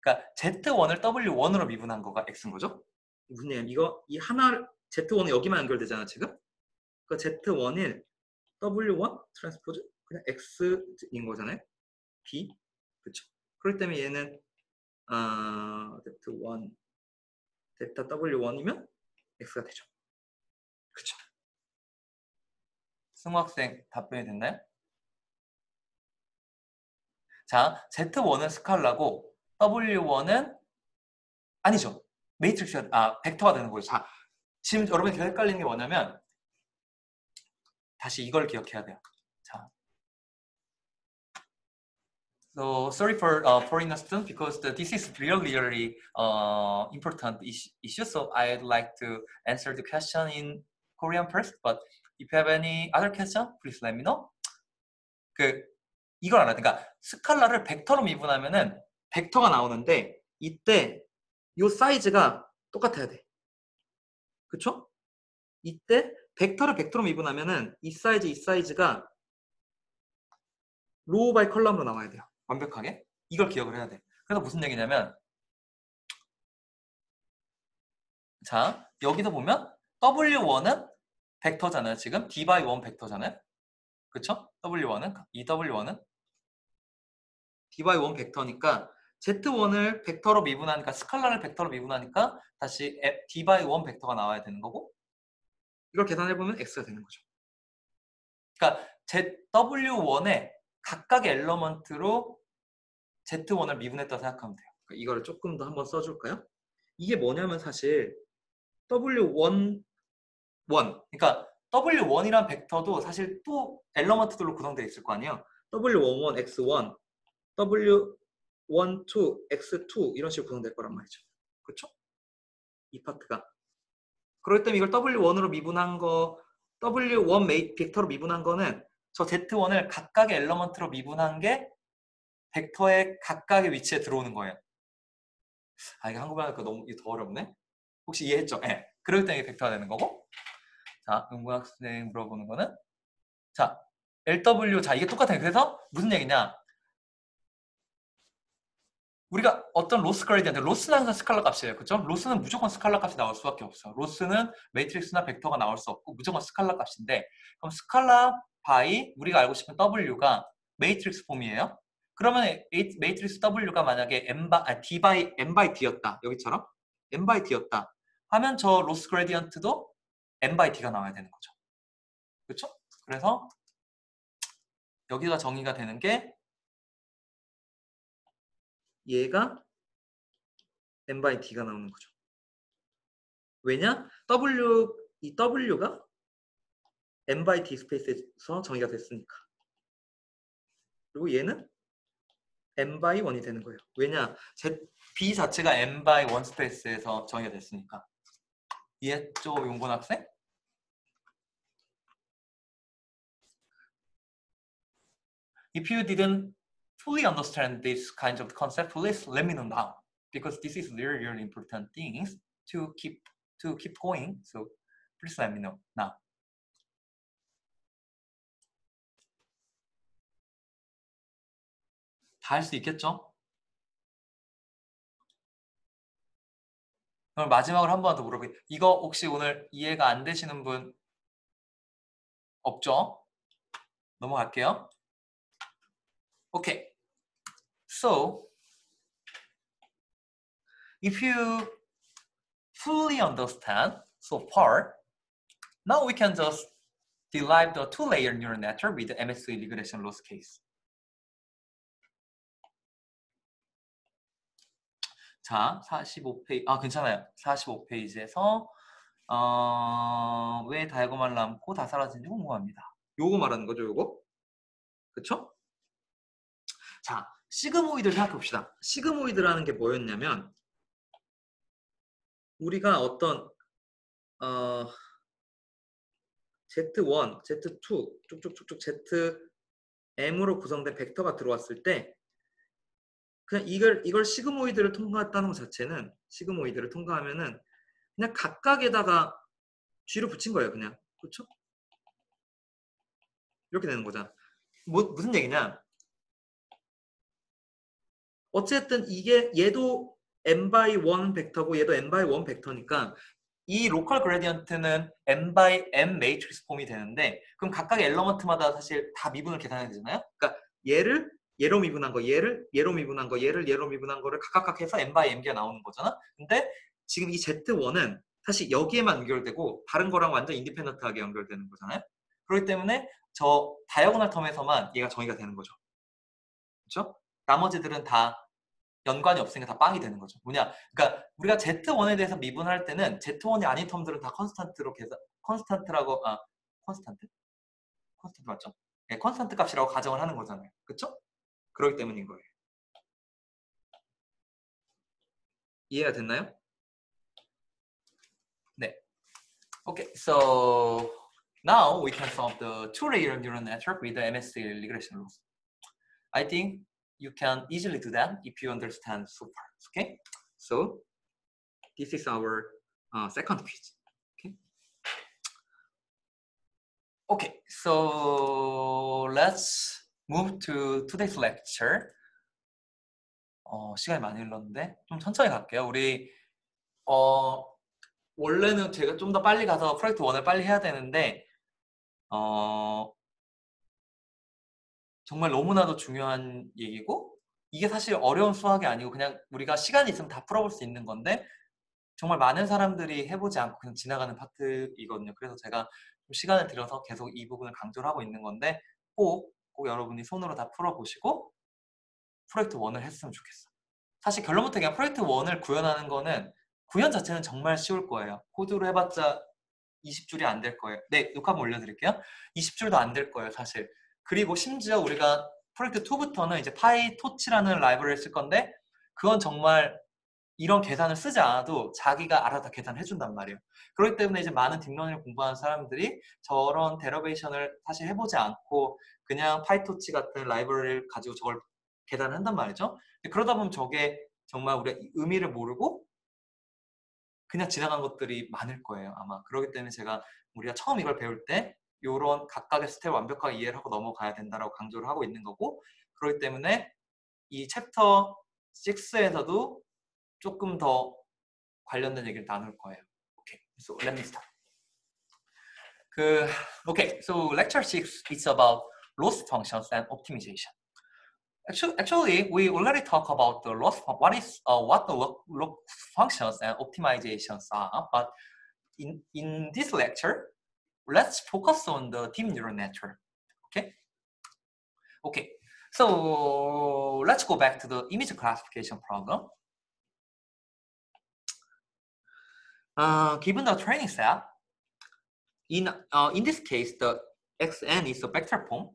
그러니까 z1을 w1으로 미분한 거가 x인 거죠? 무슨 얘기냐? 이거 이 하나 z1은 여기만 연결되잖아, 지금. 그 z1일 w1 트랜스포즈 그냥 x인 거잖아요. b 그렇죠. 그렇기 때문에 얘는 아, z1 델타 w1이면 x가 되죠. 그렇죠. 승우 학생 답변이 됐나요? 자, Z1은 스칼라고 W1은 아니죠. 메이트릭스가 아 벡터가 되는 거죠. 자, 지금 여러분이 계속 헷갈리는 게 뭐냐면 다시 이걸 기억해야 돼요. 자. So sorry for uh, foreigner students because the, this is really really uh, important issue. So I'd like to answer the question in Korean first. But if you have any other question, please let me know. 그 이걸 알아. 그러니까 스칼라를 벡터로 미분하면은 벡터가 나오는데 이때 이 사이즈가 똑같아야 돼. 그쵸? 이때 벡터를 벡터로 미분하면은 이 사이즈 이 사이즈가 로우 바이 컬럼으로 나와야 돼요. 완벽하게. 이걸 기억을 해야 돼. 그래서 무슨 얘기냐면 자 여기도 보면 W1은 벡터잖아요. 지금 D 바이 1 벡터잖아요. 그쵸? W1은 이 W1은 D 바이 1 벡터니까 Z1을 벡터로 미분하니까 스칼라를 벡터로 미분하니까 다시 D 바이 1 벡터가 나와야 되는 거고 이걸 계산해보면 X가 되는 거죠. 그러니까 W1의 각각의 엘러먼트로 Z1을 미분했다고 생각하면 돼요. 그러니까 이거를 조금 더 한번 써줄까요? 이게 뭐냐면 사실 W1, 1 그러니까 W1이란 벡터도 사실 또 엘러먼트들로 구성되어 있을 거 아니에요. W11, X1, W12, X2 이런 식으로 구성될 거란 말이죠. 그렇죠? 이 파트가. 그렇기 때문에 이걸 W1으로 미분한 거 W1 메이 벡터로 미분한 거는 저 Z1을 각각의 엘러먼트로 미분한 게 벡터의 각각의 위치에 들어오는 거예요. 아 이게 한국말 하니까 너무 더 어렵네. 혹시 이해했죠? 예. 네. 그럴 때 이게 벡터가 되는 거고. 자, 응고학생 물어보는 거는 자, LW 자 이게 똑같아요. 그래서 무슨 얘기냐? 우리가 어떤 로스 그레디언트, 로스는 항상 스칼라 값이에요. 그죠? 로스는 무조건 스칼라 값이 나올 수밖에 없어요. 로스는 매트릭스나 벡터가 나올 수 없고 무조건 스칼라 값인데 그럼 스칼라 바이 우리가 알고 싶은 W가 매트릭스 폼이에요. 그러면 매트릭스 W가 만약에 M 바, 아, D 바이 M 바이 D였다. 여기처럼 M 바이 D였다. 하면 저 로스 그레디언트도 M 바이 D가 나와야 되는 거죠. 그렇죠? 그래서 여기가 정의가 되는 게 얘가 n by d가 나오는 거죠. 왜냐? w 이 w가 n by d 스페이스에서 정의가 됐으니까. 그리고 얘는 n by 1이 되는 거예요. 왜냐? 제 b 자체가 n by 1 스페이스에서 정의가 됐으니까. 이해했죠, 용곤 학생? If you didn't fully understand this kind of concept, please let me know now because this is really really important things to keep to keep going. So please let me know now. 다 할 수 있겠죠? 그럼 마지막으로 한 번 더 물어볼게요. 이거 혹시 오늘 이해가 안 되시는 분 없죠? 넘어갈게요. 오케이. So, if you fully understand so far, now we can just derive the two-layer neural network with the MSE regression loss case. 자, 45페이지, 아, 괜찮아요. 45페이지에서, 어, 왜 다이아고말 남고 다 사라진지 궁금합니다. 요거 말하는 거죠, 요거? 그쵸? 자, 시그모이드를 생각해 봅시다. 시그모이드라는 게 뭐였냐면 우리가 어떤 어, Z1, Z2 쭉쭉쭉쭉 ZM으로 구성된 벡터가 들어왔을 때 그냥 이걸 이걸 시그모이드를 통과했다는 것 자체는 시그모이드를 통과하면은 그냥 각각에다가 G를 붙인 거예요, 그냥. 그렇죠? 이렇게 되는 거잖아. 뭐, 무슨 얘기냐? 어쨌든 이게 얘도 n by 1 벡터고 얘도 n by 1 벡터니까 이 로컬 그레디언트는 n by m 매트릭스 폼이 되는데 그럼 각각의 엘러먼트마다 사실 다 미분을 계산해야 되잖아요. 그러니까 얘를 얘로 미분한 거, 얘를 얘로 미분한 거, 얘를 얘로 미분한 거를 각각 해서 n by m개가 나오는 거잖아. 근데 지금 이 Z1은 사실 여기에만 연결되고 다른 거랑 완전 인디펜던트하게 연결되는 거잖아요. 그렇기 때문에 저 다이어고널 텀에서만 얘가 정의가 되는 거죠. 그렇죠? 나머지들은 다 연관이 없으니까 다 빵이 되는 거죠. 뭐냐? 그러니까 우리가 Z1에 대해서 미분할 때는 Z1이 아닌 텀들은 다 컨스탄트로 계산, 컨스탄트라고 아 컨스탄트? 컨스탄트 맞죠? 네, 컨스탄트 값이라고 가정을 하는 거잖아요. 그렇죠? 그렇기 때문인 거예요. 이해가 됐나요? 네. Okay, so now we can solve the two-layer neural network with the MST regression rules. I think you can easily do that if you understand far. Okay, so this is our uh, second quiz. Okay. Okay, so let's move to today's lecture. 어, 시간이 많이 흘렀는데 좀 천천히 갈게요. 우리 어, 원래는 제가 좀 더 빨리 가서 프로젝트 1을 빨리 해야 되는데 어, 정말 너무나도 중요한 얘기고 이게 사실 어려운 수학이 아니고 그냥 우리가 시간이 있으면 다 풀어볼 수 있는 건데 정말 많은 사람들이 해보지 않고 그냥 지나가는 파트이거든요. 그래서 제가 좀 시간을 들여서 계속 이 부분을 강조를 하고 있는 건데 꼭, 꼭 여러분이 손으로 다 풀어보시고 프로젝트 1을 했으면 좋겠어. 사실 결론부터 그냥 프로젝트 1을 구현하는 거는 구현 자체는 정말 쉬울 거예요. 코드로 해봤자 20줄이 안 될 거예요. 네, 녹화 한번 올려드릴게요. 20줄도 안 될 거예요, 사실. 그리고 심지어 우리가 프로젝트 2부터는 이제 파이토치라는 라이브러리를 쓸 건데 그건 정말 이런 계산을 쓰지 않아도 자기가 알아서 계산해 준단 말이에요. 그렇기 때문에 이제 많은 딥러닝을 공부하는 사람들이 저런 데러베이션을 사실 해보지 않고 그냥 파이토치 같은 라이브러리를 가지고 저걸 계산을 한단 말이죠. 그러다 보면 저게 정말 우리가 의미를 모르고 그냥 지나간 것들이 많을 거예요. 아마. 그렇기 때문에 제가 우리가 처음 이걸 배울 때 이런 각각의 스텝을 완벽하게 이해를 하고 넘어가야 된다라고 강조를 하고 있는 거고 그렇기 때문에 이 챕터 6에서도 조금 더 관련된 얘기를 나눌 거예요. Okay, so let me start. 그, okay, so lecture 6 is about loss functions and optimization. Actually, actually, we already talked about the loss. What is uh, what the loss functions and optimizations are, but in in this lecture, let's focus on the deep neural network. Okay. Okay. So let's go back to the image classification problem. Uh, given the training set, in uh, in this case, the xn is a vector form.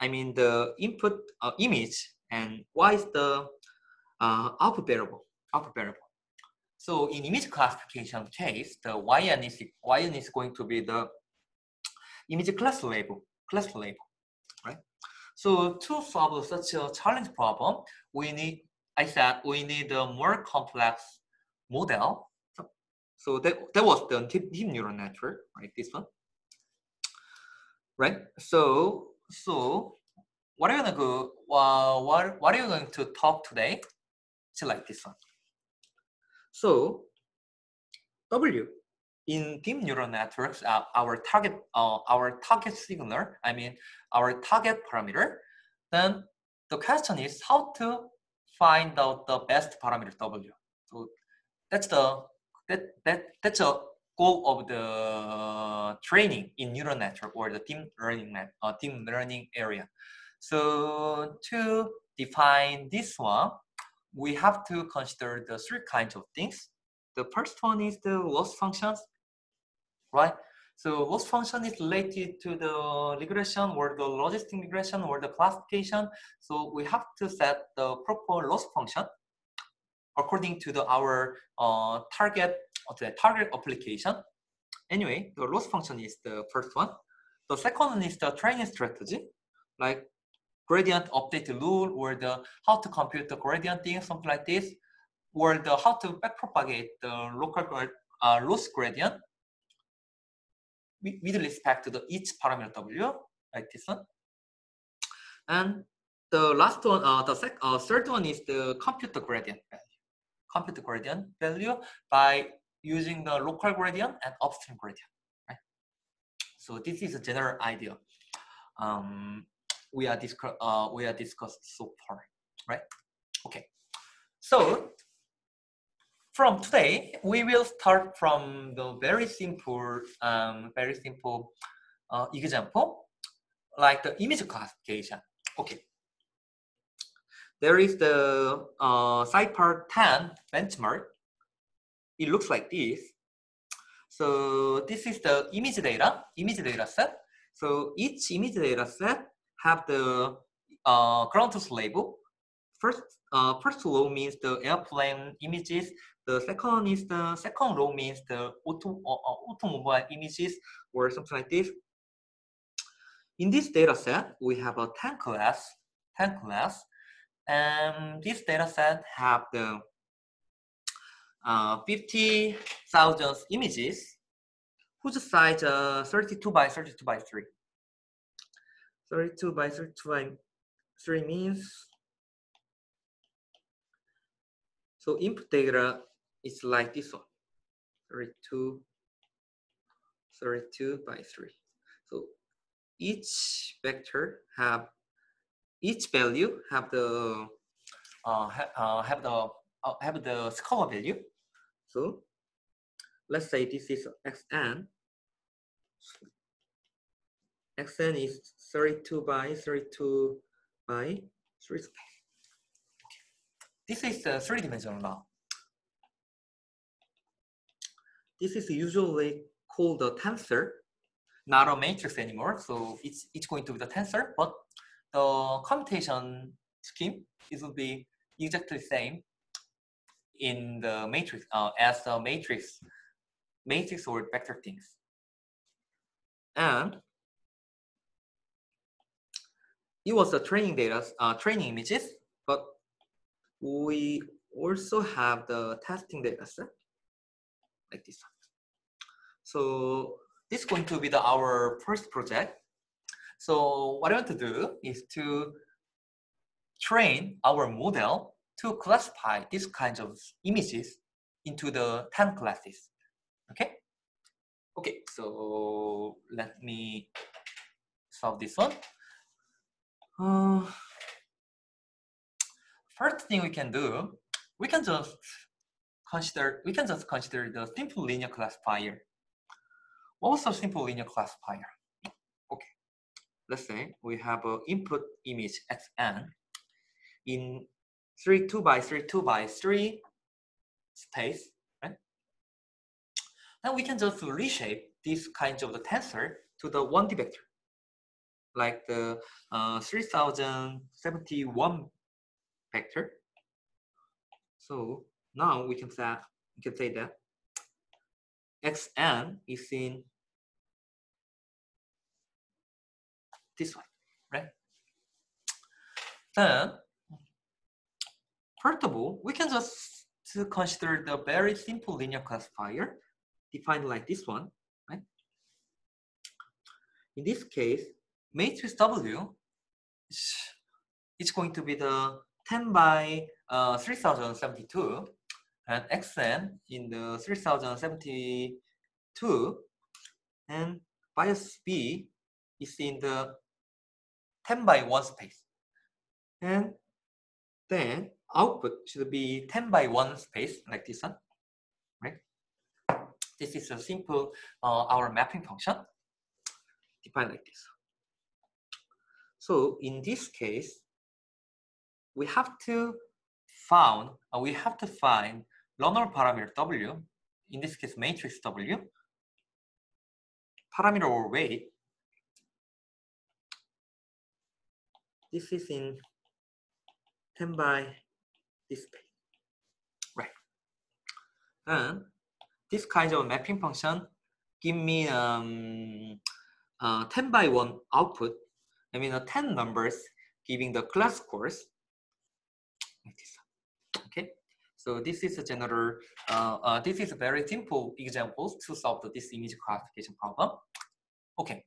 I mean the input uh, image and y is the uh, output variable. Output variable. So in image classification case, the yn is yn is going to be the image class label, class label, right? So to solve such a challenge problem, we need, I said, we need a more complex model. So that, that was the deep, deep neural network, right? This one, right? So, so what are you gonna go? Uh, what, what are you going to talk today? It's like this one. So W in deep neural networks, uh, our target, uh, our target signal, I mean, our target parameter, then the question is how to find out the best parameter W. So that's the that that that's a goal of the training in neural network or the deep learning net, uh, deep learning area. So to define this one, we have to consider the three kinds of things. The first one is the loss functions right? So loss function is related to the regression or the logistic regression or the classification. So we have to set the proper loss function according to the our uh, target the target application. Anyway, the loss function is the first one. The second one is the training strategy, like gradient update rule or the how to compute the gradient thing, something like this, or the how to backpropagate the local uh, loss gradient with respect to the each parameter W, like this one. And the last one, uh, the sec uh, third one is the compute the gradient value. Compute gradient value by using the local gradient and upstream gradient. Right? So this is a general idea. Um, we are uh, we are discussed so far, right? Okay. So from today, we will start from the very simple, um, very simple uh, example, like the image classification. Okay. There is the uh, CIFAR 10 benchmark. It looks like this. So this is the image data, image data set. So each image data set have the uh, ground truth label. First, uh, first row means the airplane images. The second is the second row means the auto, uh, automobile images or something like this. In this data set, we have a 10 class, 10 class, and this data set have the uh, 50,000 images whose size uh, 32 by 32 by 3. 32 by 32 by 3 means so input data is like this one. 32 32 by 3 so each vector have each value have the uh, ha, uh, have the uh, have the scalar value. So let's say this is xn. Xn is 32 by 32 by 3 space. This is a three-dimensional now. This is usually called a tensor, not a matrix anymore. So it's, it's going to be the tensor, but the computation scheme, it will be exactly the same in the matrix uh, as the matrix, matrix or vector things. And it was the training data, uh, training images, but we also have the testing data set like this one. So this is going to be the, our first project. So what I want to do is to train our model to classify these kinds of images into the 10 classes. Okay? Okay, so let me solve this one. Uh, first thing we can do, we can just consider we can just consider the simple linear classifier. Also simple linear classifier? Okay, let's say we have an input image xn in 3 2 by 3 2 by 3 space, right? And we can just reshape this kind of the tensor to the 1D vector like the uh, 3071 vector. So now we can say we can say that xn is in this one, right? Then first of all, we can just to consider the very simple linear classifier defined like this one, right? In this case, matrix W is, going to be the 10 by uh, 3072 and xn in the 3072 and bias B is in the 10 by 1 space. And then output should be 10 by 1 space like this one, right? This is a simple uh, our mapping function defined like this. So in this case, we have to found uh, we have to find learner parameter W, in this case matrix W, parameter or weight. This is in 10 by display. Right. And this kind of mapping function give me um, uh, 10 by 1 output. I mean, uh, 10 numbers giving the class scores. Okay. So this is a general, uh, uh, this is a very simple examples to solve this image classification problem. Okay.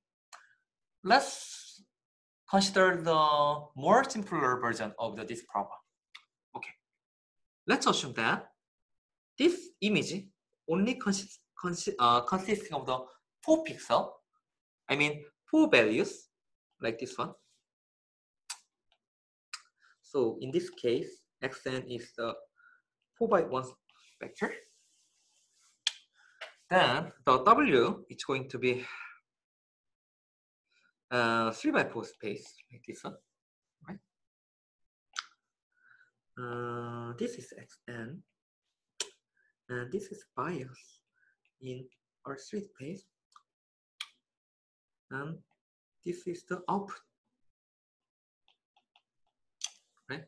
Let's consider the more simpler version of the, this problem. Okay. Let's assume that this image only consists consi uh, consisting of the four pixel, I mean four values like this one. So in this case, xn is the 4 by 1 vector. Then the w is going to be uh, 3 by 4 space like this one, right? Uh, this is xn, and this is bias in our street space. And this is the output. Right?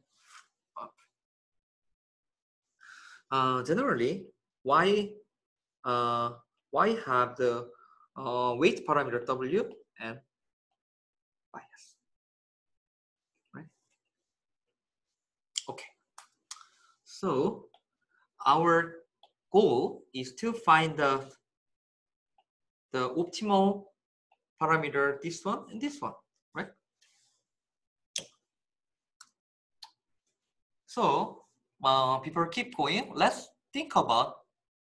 Uh, generally, why uh, why have the uh, weight parameter W and bias? Right? Okay. So our goal is to find the, the optimal parameter, this one and this one, right? So uh, people keep going. Let's think about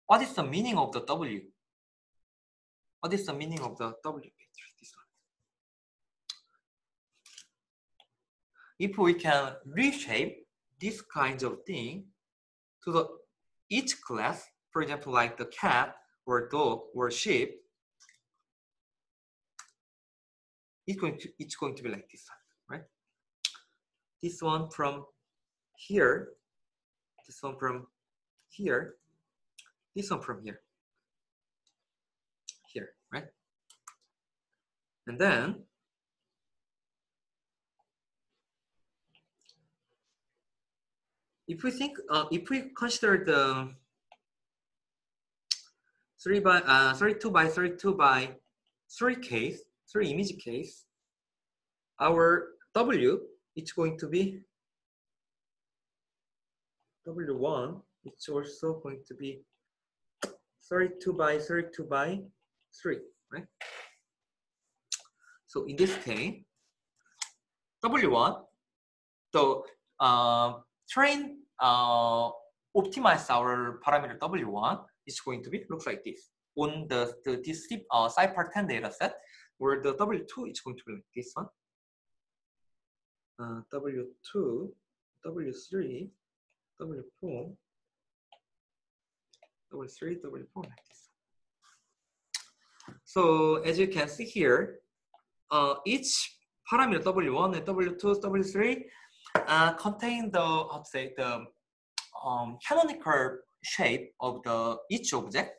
what is the meaning of the W? What is the meaning of the W. If we can reshape this kind of thing to the each class for example, like the cat or dog or sheep, it's going to it's going to be like this one, right? This one from here, this one from here, this one from here, here, right? And then if we think, uh, if we consider the 3 by uh, 32 by 32 by 3 case, 3 image case, our W is going to be W1, it's also going to be 32 by 32 by 3, right? So in this case, W1, the uh, train uh, optimize our parameter W1 is going to be looks like this. On the, the this uh, CIFAR10 data set, where the W2 is going to be like this one. Uh, W2, W3, W4, W3, W4 like this. So as you can see here, uh, each parameter W1 and W2, W3 uh, contain the how to say the um, canonical shape of the each object.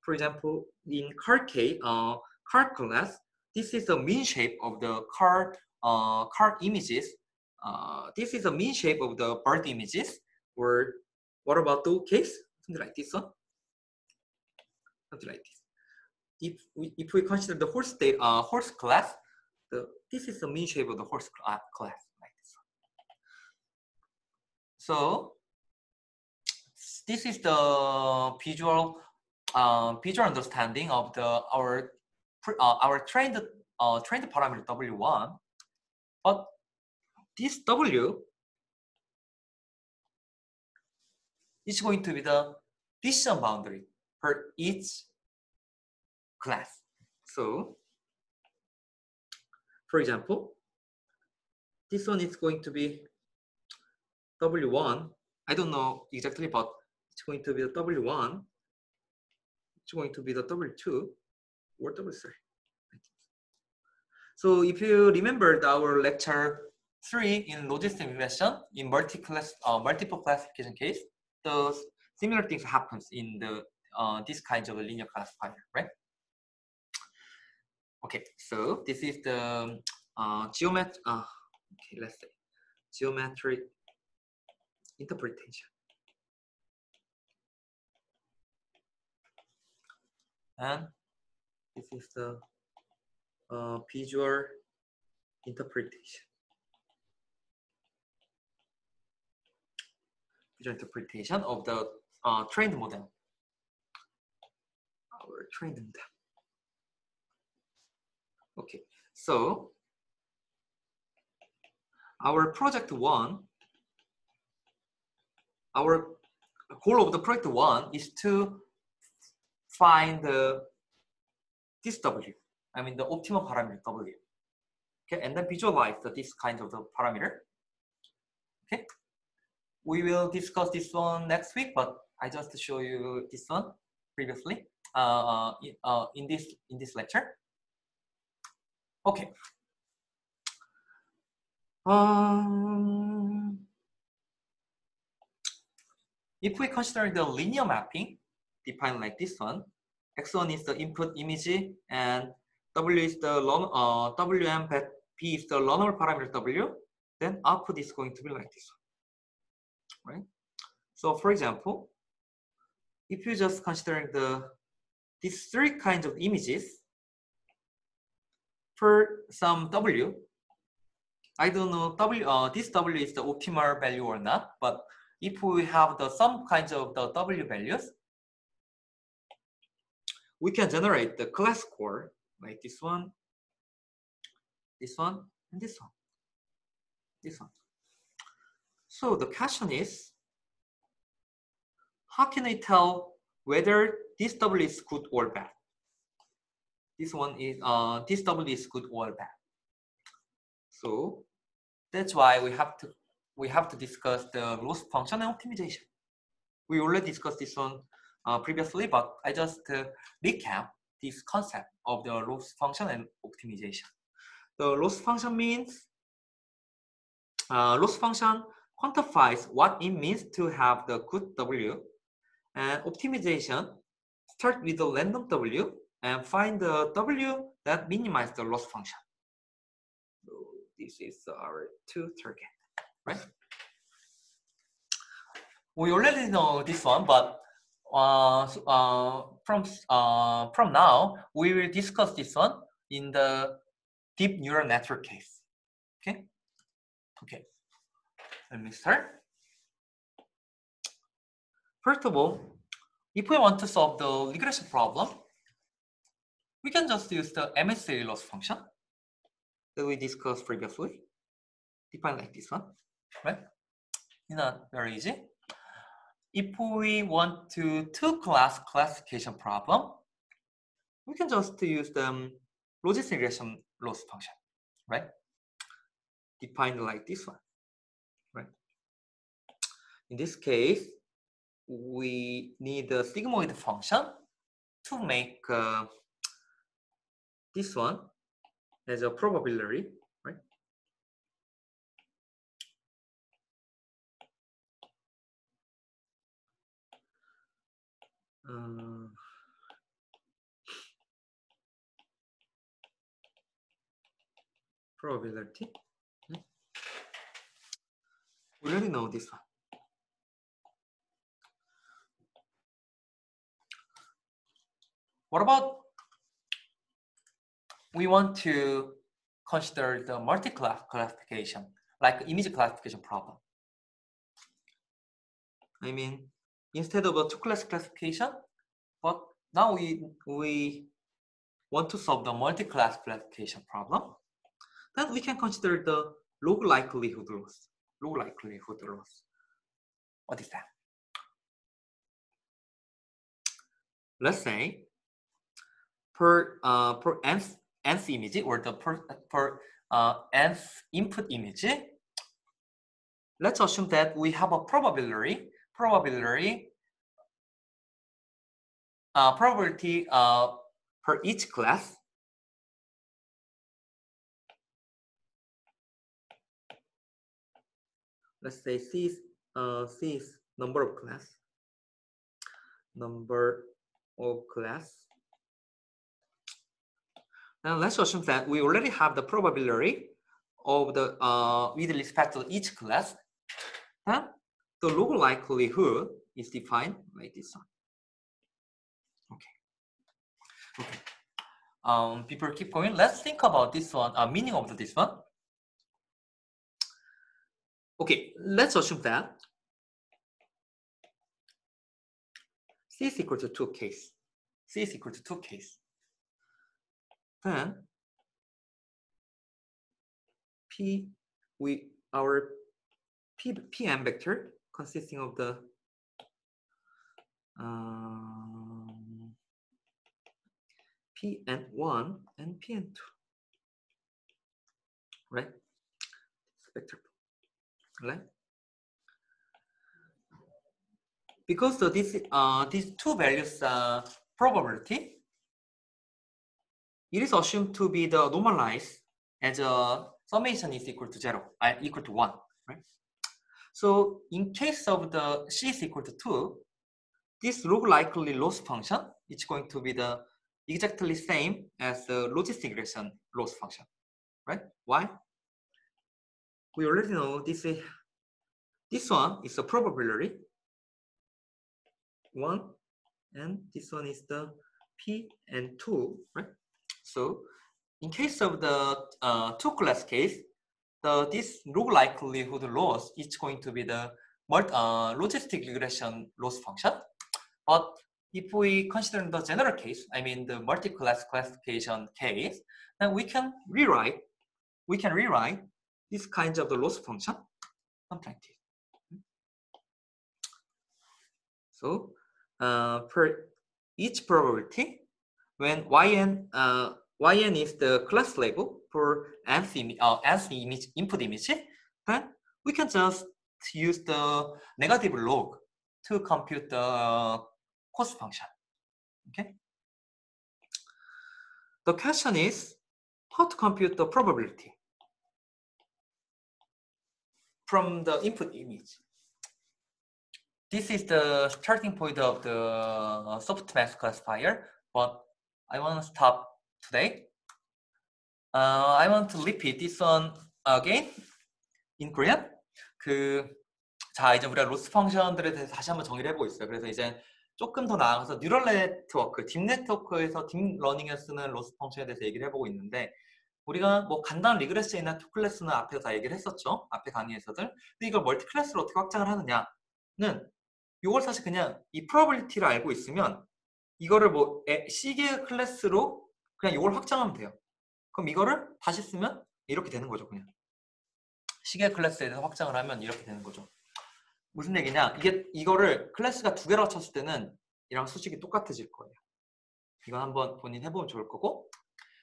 For example, in car case, uh, car class, this is the mean shape of the car uh, car images. Uh, this is the mean shape of the bird images. Or what about the case? Something like this one. Something like this. If we if we consider the horse state uh, horse class, the this is the mean shape of the horse class. So this is the visual uh, visual understanding of the our uh, our trained uh, trained parameter W1. But this W is going to be the decision boundary for each class. So, for example, this one is going to be W1. I don't know exactly, but it's going to be the W1, it's going to be the W2 or W3. So if you remembered our lecture three in logistic regression in multi-class, uh, multiple classification case, those similar things happens in the uh, this kind of linear classifier, right? Okay, so this is the uh. Uh, okay, let's say geometric interpretation. And this is the uh, visual interpretation. Visual interpretation of the uh, trained model. Our trained model. Okay, so our project one, our goal of the project one is to find the this W, I mean the optimal parameter W. Okay, and then visualize the, this kind of the parameter. Okay, we will discuss this one next week, but I just show you this one previously uh, in, uh, in this in this lecture. Okay. Um, if we consider the linear mapping defined like this one, x1 is the input image and w is the learn, uh, wm p is the learner parameter w, then output is going to be like this one, right? So for example, if you just consider the these three kinds of images, for some W, I don't know W, uh, this W is the optimal value or not, but if we have the some kinds of the W values, we can generate the class score like this one, this one, and this one, this one. So the question is, how can I tell whether this W is good or bad? this one is uh, this W is good or bad. So that's why we have to we have to discuss the loss function and optimization. We already discussed this one uh, previously, but I just uh, recap this concept of the loss function and optimization. The loss function means uh, loss function quantifies what it means to have the good W, and optimization start with the random W and find the W that minimize the loss function. So this is our two target, right? We already know this one, but uh, uh, from uh, from now we will discuss this one in the deep neural network case. Okay. Okay. Let me start. First of all, if we want to solve the regression problem, we can just use the MSE loss function that we discussed previously, defined like this one, right? It's not very easy. If we want to two-class classification problem, we can just use the um, logistic regression loss function, right? Defined like this one, right? In this case, we need a sigmoid function to make uh, this one as a probability, right? Uh, probability. We already know this one. What about we want to consider the multi-class classification, like image classification problem. I mean, instead of a two-class classification, but now we we want to solve the multi-class classification problem, then we can consider the log likelihood loss. Log likelihood loss. What is that? Let's say per uh, per nth nth image or the per, per uh, nth input image, let's assume that we have a probability, probability, uh, probability uh, per each class. Let's say C is, uh, C number of class, number of class Now let's assume that we already have the probability of the uh, with respect to each class. Then the log likelihood is defined by this one. Okay. Okay. Um, people keep going. Let's think about this one. Uh, meaning of this one. Okay, let's assume that C is equal to 2 case. C is equal to 2 case. Then P we our P PM vector consisting of the um, Pn1 and Pn2 right? Vector right? Because the, this uh, these two values uh, probability it is assumed to be the normalized as a summation is equal to zero uh, equal to one right so in case of the c is equal to two this log likely loss function is going to be the exactly same as the logistic regression loss function right? Why? We already know this is this one is a probability. One and this one is the p and two right? So in case of the uh, two class case the this log likelihood loss is going to be the uh, logistic regression loss function. But if we consider the general case i mean the multi-class classification case then we can rewrite we can rewrite this kinds of the loss function like this so uh, per each probability when yn uh, yn is the class label for nth, uh, nth image input image then we can just use the negative log to compute the cost function okay the question is how to compute the probability from the input image this is the starting point of the softmax classifier, but I want to stop today. Uh, I want to repeat this one again in Korean. 그, 자, 이제 우리가 로스 펑션들에 대해서 다시 한번 정리를 해보고 있어요. 그래서 이제 조금 더 나아가서 뉴럴 네트워크, 딥 네트워크에서 딥 러닝에 쓰는 로스 펑션에 대해서 얘기를 해보고 있는데 우리가 뭐 간단한 리그레스이나 투 클래스는 앞에서 다 얘기를 했었죠. 앞에 강의에서들. 근데 이걸 멀티 클래스로 어떻게 확장을 하느냐는 이걸 사실 그냥 이 프로버리티를 알고 있으면 이거를 뭐 C계 클래스로 그냥 이걸 확장하면 돼요. 그럼 이거를 다시 쓰면 이렇게 되는 거죠, 그냥. 시계 클래스에 대해서 확장을 하면 이렇게 되는 거죠. 무슨 얘기냐? 이게 이거를 클래스가 두 개로 쳤을 때는 이랑 수식이 똑같아질 거예요. 이건 한번 본인 해보면 좋을 거고.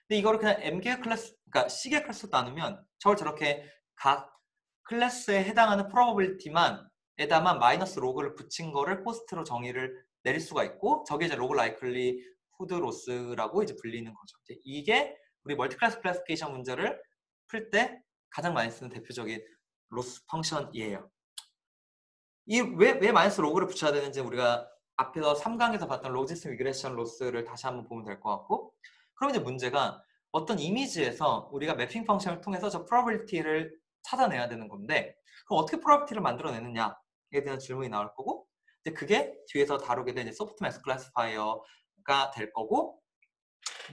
근데 이거를 그냥 M계 클래스, 그러니까 C계 클래스로 나누면 저걸 저렇게 각 클래스에 해당하는 프로버빌티만 에다만 마이너스 로그를 붙인 거를 포스트로 정의를 내릴 수가 있고 저게 이제 로그 라이클리 후드 로스라고 이제 불리는 거죠. 이게 우리 멀티클래스 클래스피케이션 문제를 풀 때 가장 많이 쓰는 대표적인 로스 펑션이에요. 이왜왜 마이너스 로그를 붙여야 되는지 우리가 앞에서 3강에서 봤던 로지스 미그레이션 로스를 다시 한번 보면 될 것 같고 그럼 이제 문제가 어떤 이미지에서 우리가 매핑 펑션을 통해서 저 프로버리티를 찾아내야 되는 건데 그럼 어떻게 프로버리티를 만들어내느냐 에 대한 질문이 나올 거고 이제 그게 뒤에서 다루게 된 소프트맥스 클래스파이어가 될 거고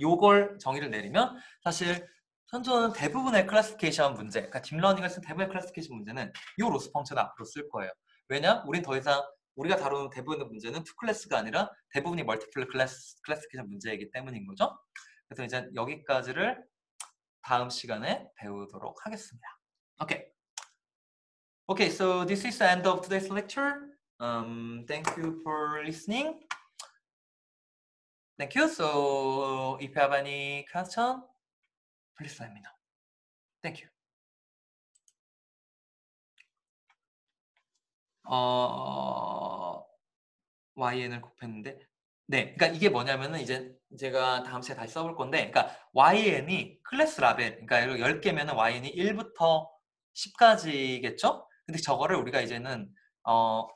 요걸 정의를 내리면 사실 현존은 대부분의 클래스피케이션 문제, 그러니까 딥러닝을 쓴 대부분의 클래스피케이션 문제는 요 로스 펑션을 앞으로 쓸 거예요. 왜냐? 우린 더 이상 우리가 다루는 대부분의 문제는 투 클래스가 아니라 대부분이 멀티플 클래스 클래스피케이션 문제이기 때문인 거죠. 그래서 이제 여기까지를 다음 시간에 배우도록 하겠습니다. 오케이. Okay, so this is the end of today's lecture. Um, thank you for listening. Thank you. So if you have any question, please let me know. Thank you. 어, YN을 곱했는데, 네, 그러니까 이게 뭐냐면은 이제 제가 다음 시간에 다시 써볼 건데, 그러니까 YN이 클래스 라벨, 그러니까 10개면은 YN이 1부터 10까지겠죠? 근데 저거를 우리가 이제는 어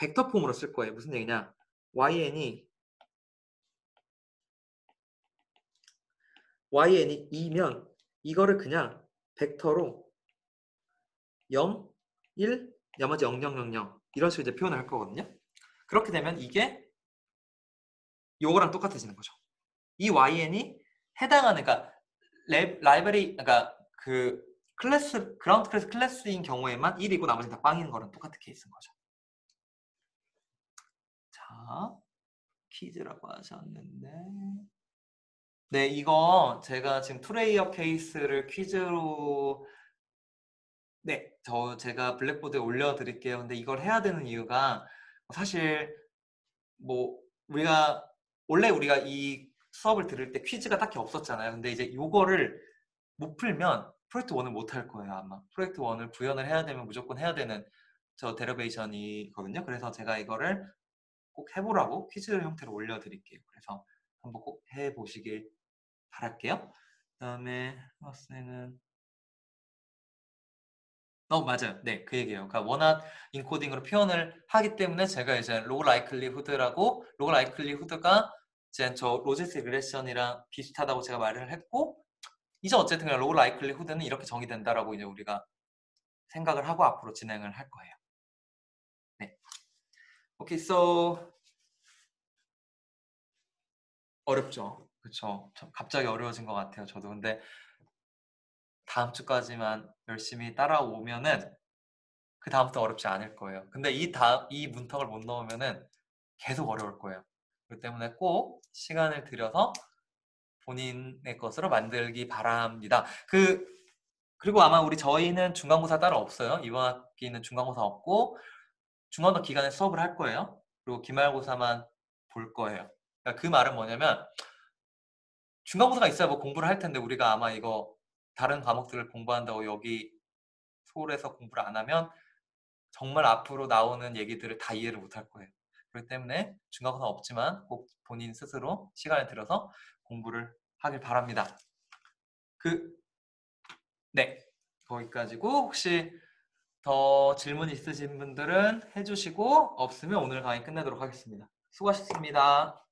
벡터 폼으로 쓸 거예요. 무슨 얘기냐?yn이 yn이 2면 이거를 그냥 벡터로 0, 1, 나머지 0, 0, 0, 0 이런 식으로 이제 표현을 할 거거든요. 그렇게 되면 이게 요거랑 똑같아지는 거죠. 이yn이 해당하는 그러니까 레, 라이브러리 그러니까 그 클래스 그라운드 클래스 클래스인 경우에만 1이고 나머지는 다 빵인 거랑 똑같은 케이스인 거죠. 자, 퀴즈라고 하셨는데 네, 이거 제가 지금 투레이어 케이스를 퀴즈로 네, 저 제가 블랙보드에 올려 드릴게요. 근데 이걸 해야 되는 이유가 사실 뭐 우리가 원래 우리가 이 수업을 들을 때 퀴즈가 딱히 없었잖아요. 근데 이제 이거를 못 풀면 프로젝트 1을 못 할 거예요 아마. 프로젝트 1을 구현을 해야 되면 무조건 해야 되는 저 데러베이션이거든요. 그래서 제가 이거를 꼭 해보라고 퀴즈 형태로 올려 드릴게요. 그래서 한번 꼭 해보시길 바랄게요. 그 다음에 학생은 어 맞아요. 네, 그 얘기예요. 그러니까 원한 인코딩으로 표현을 하기 때문에 제가 이제 로그 라이클리후드라고 로그 라이클리후드가 이제 저 로제스 리레션이랑 비슷하다고 제가 말을 했고 이제 어쨌든 그냥 로그 라이클리후드는 이렇게 정의된다라고 이제 우리가 생각을 하고 앞으로 진행을 할 거예요. 네. 오케이, so 어렵죠. 그렇죠. 갑자기 어려워진 것 같아요. 저도 근데 다음 주까지만 열심히 따라오면은 그 다음부터 어렵지 않을 거예요. 근데 이 다음 이 문턱을 못 넣으면은 계속 어려울 거예요. 그렇기 때문에 꼭 시간을 들여서 본인의 것으로 만들기 바랍니다. 그 그리고 아마 우리 저희는 중간고사 따로 없어요. 이번 학기는 중간고사 없고 중간고 기간에 수업을 할 거예요. 그리고 기말고사만 볼 거예요. 그러니까 그 말은 뭐냐면 중간고사가 있어야 뭐 공부를 할 텐데 우리가 아마 이거 다른 과목들을 공부한다고 여기 서울에서 공부를 안 하면 정말 앞으로 나오는 얘기들을 다 이해를 못할 거예요. 그렇기 때문에 중간고사 없지만 꼭 본인 스스로 시간을 들여서 공부를 하길 바랍니다. 그, 네. 거기까지고 혹시 더 질문 있으신 분들은 해주시고 없으면 오늘 강의 끝내도록 하겠습니다. 수고하셨습니다.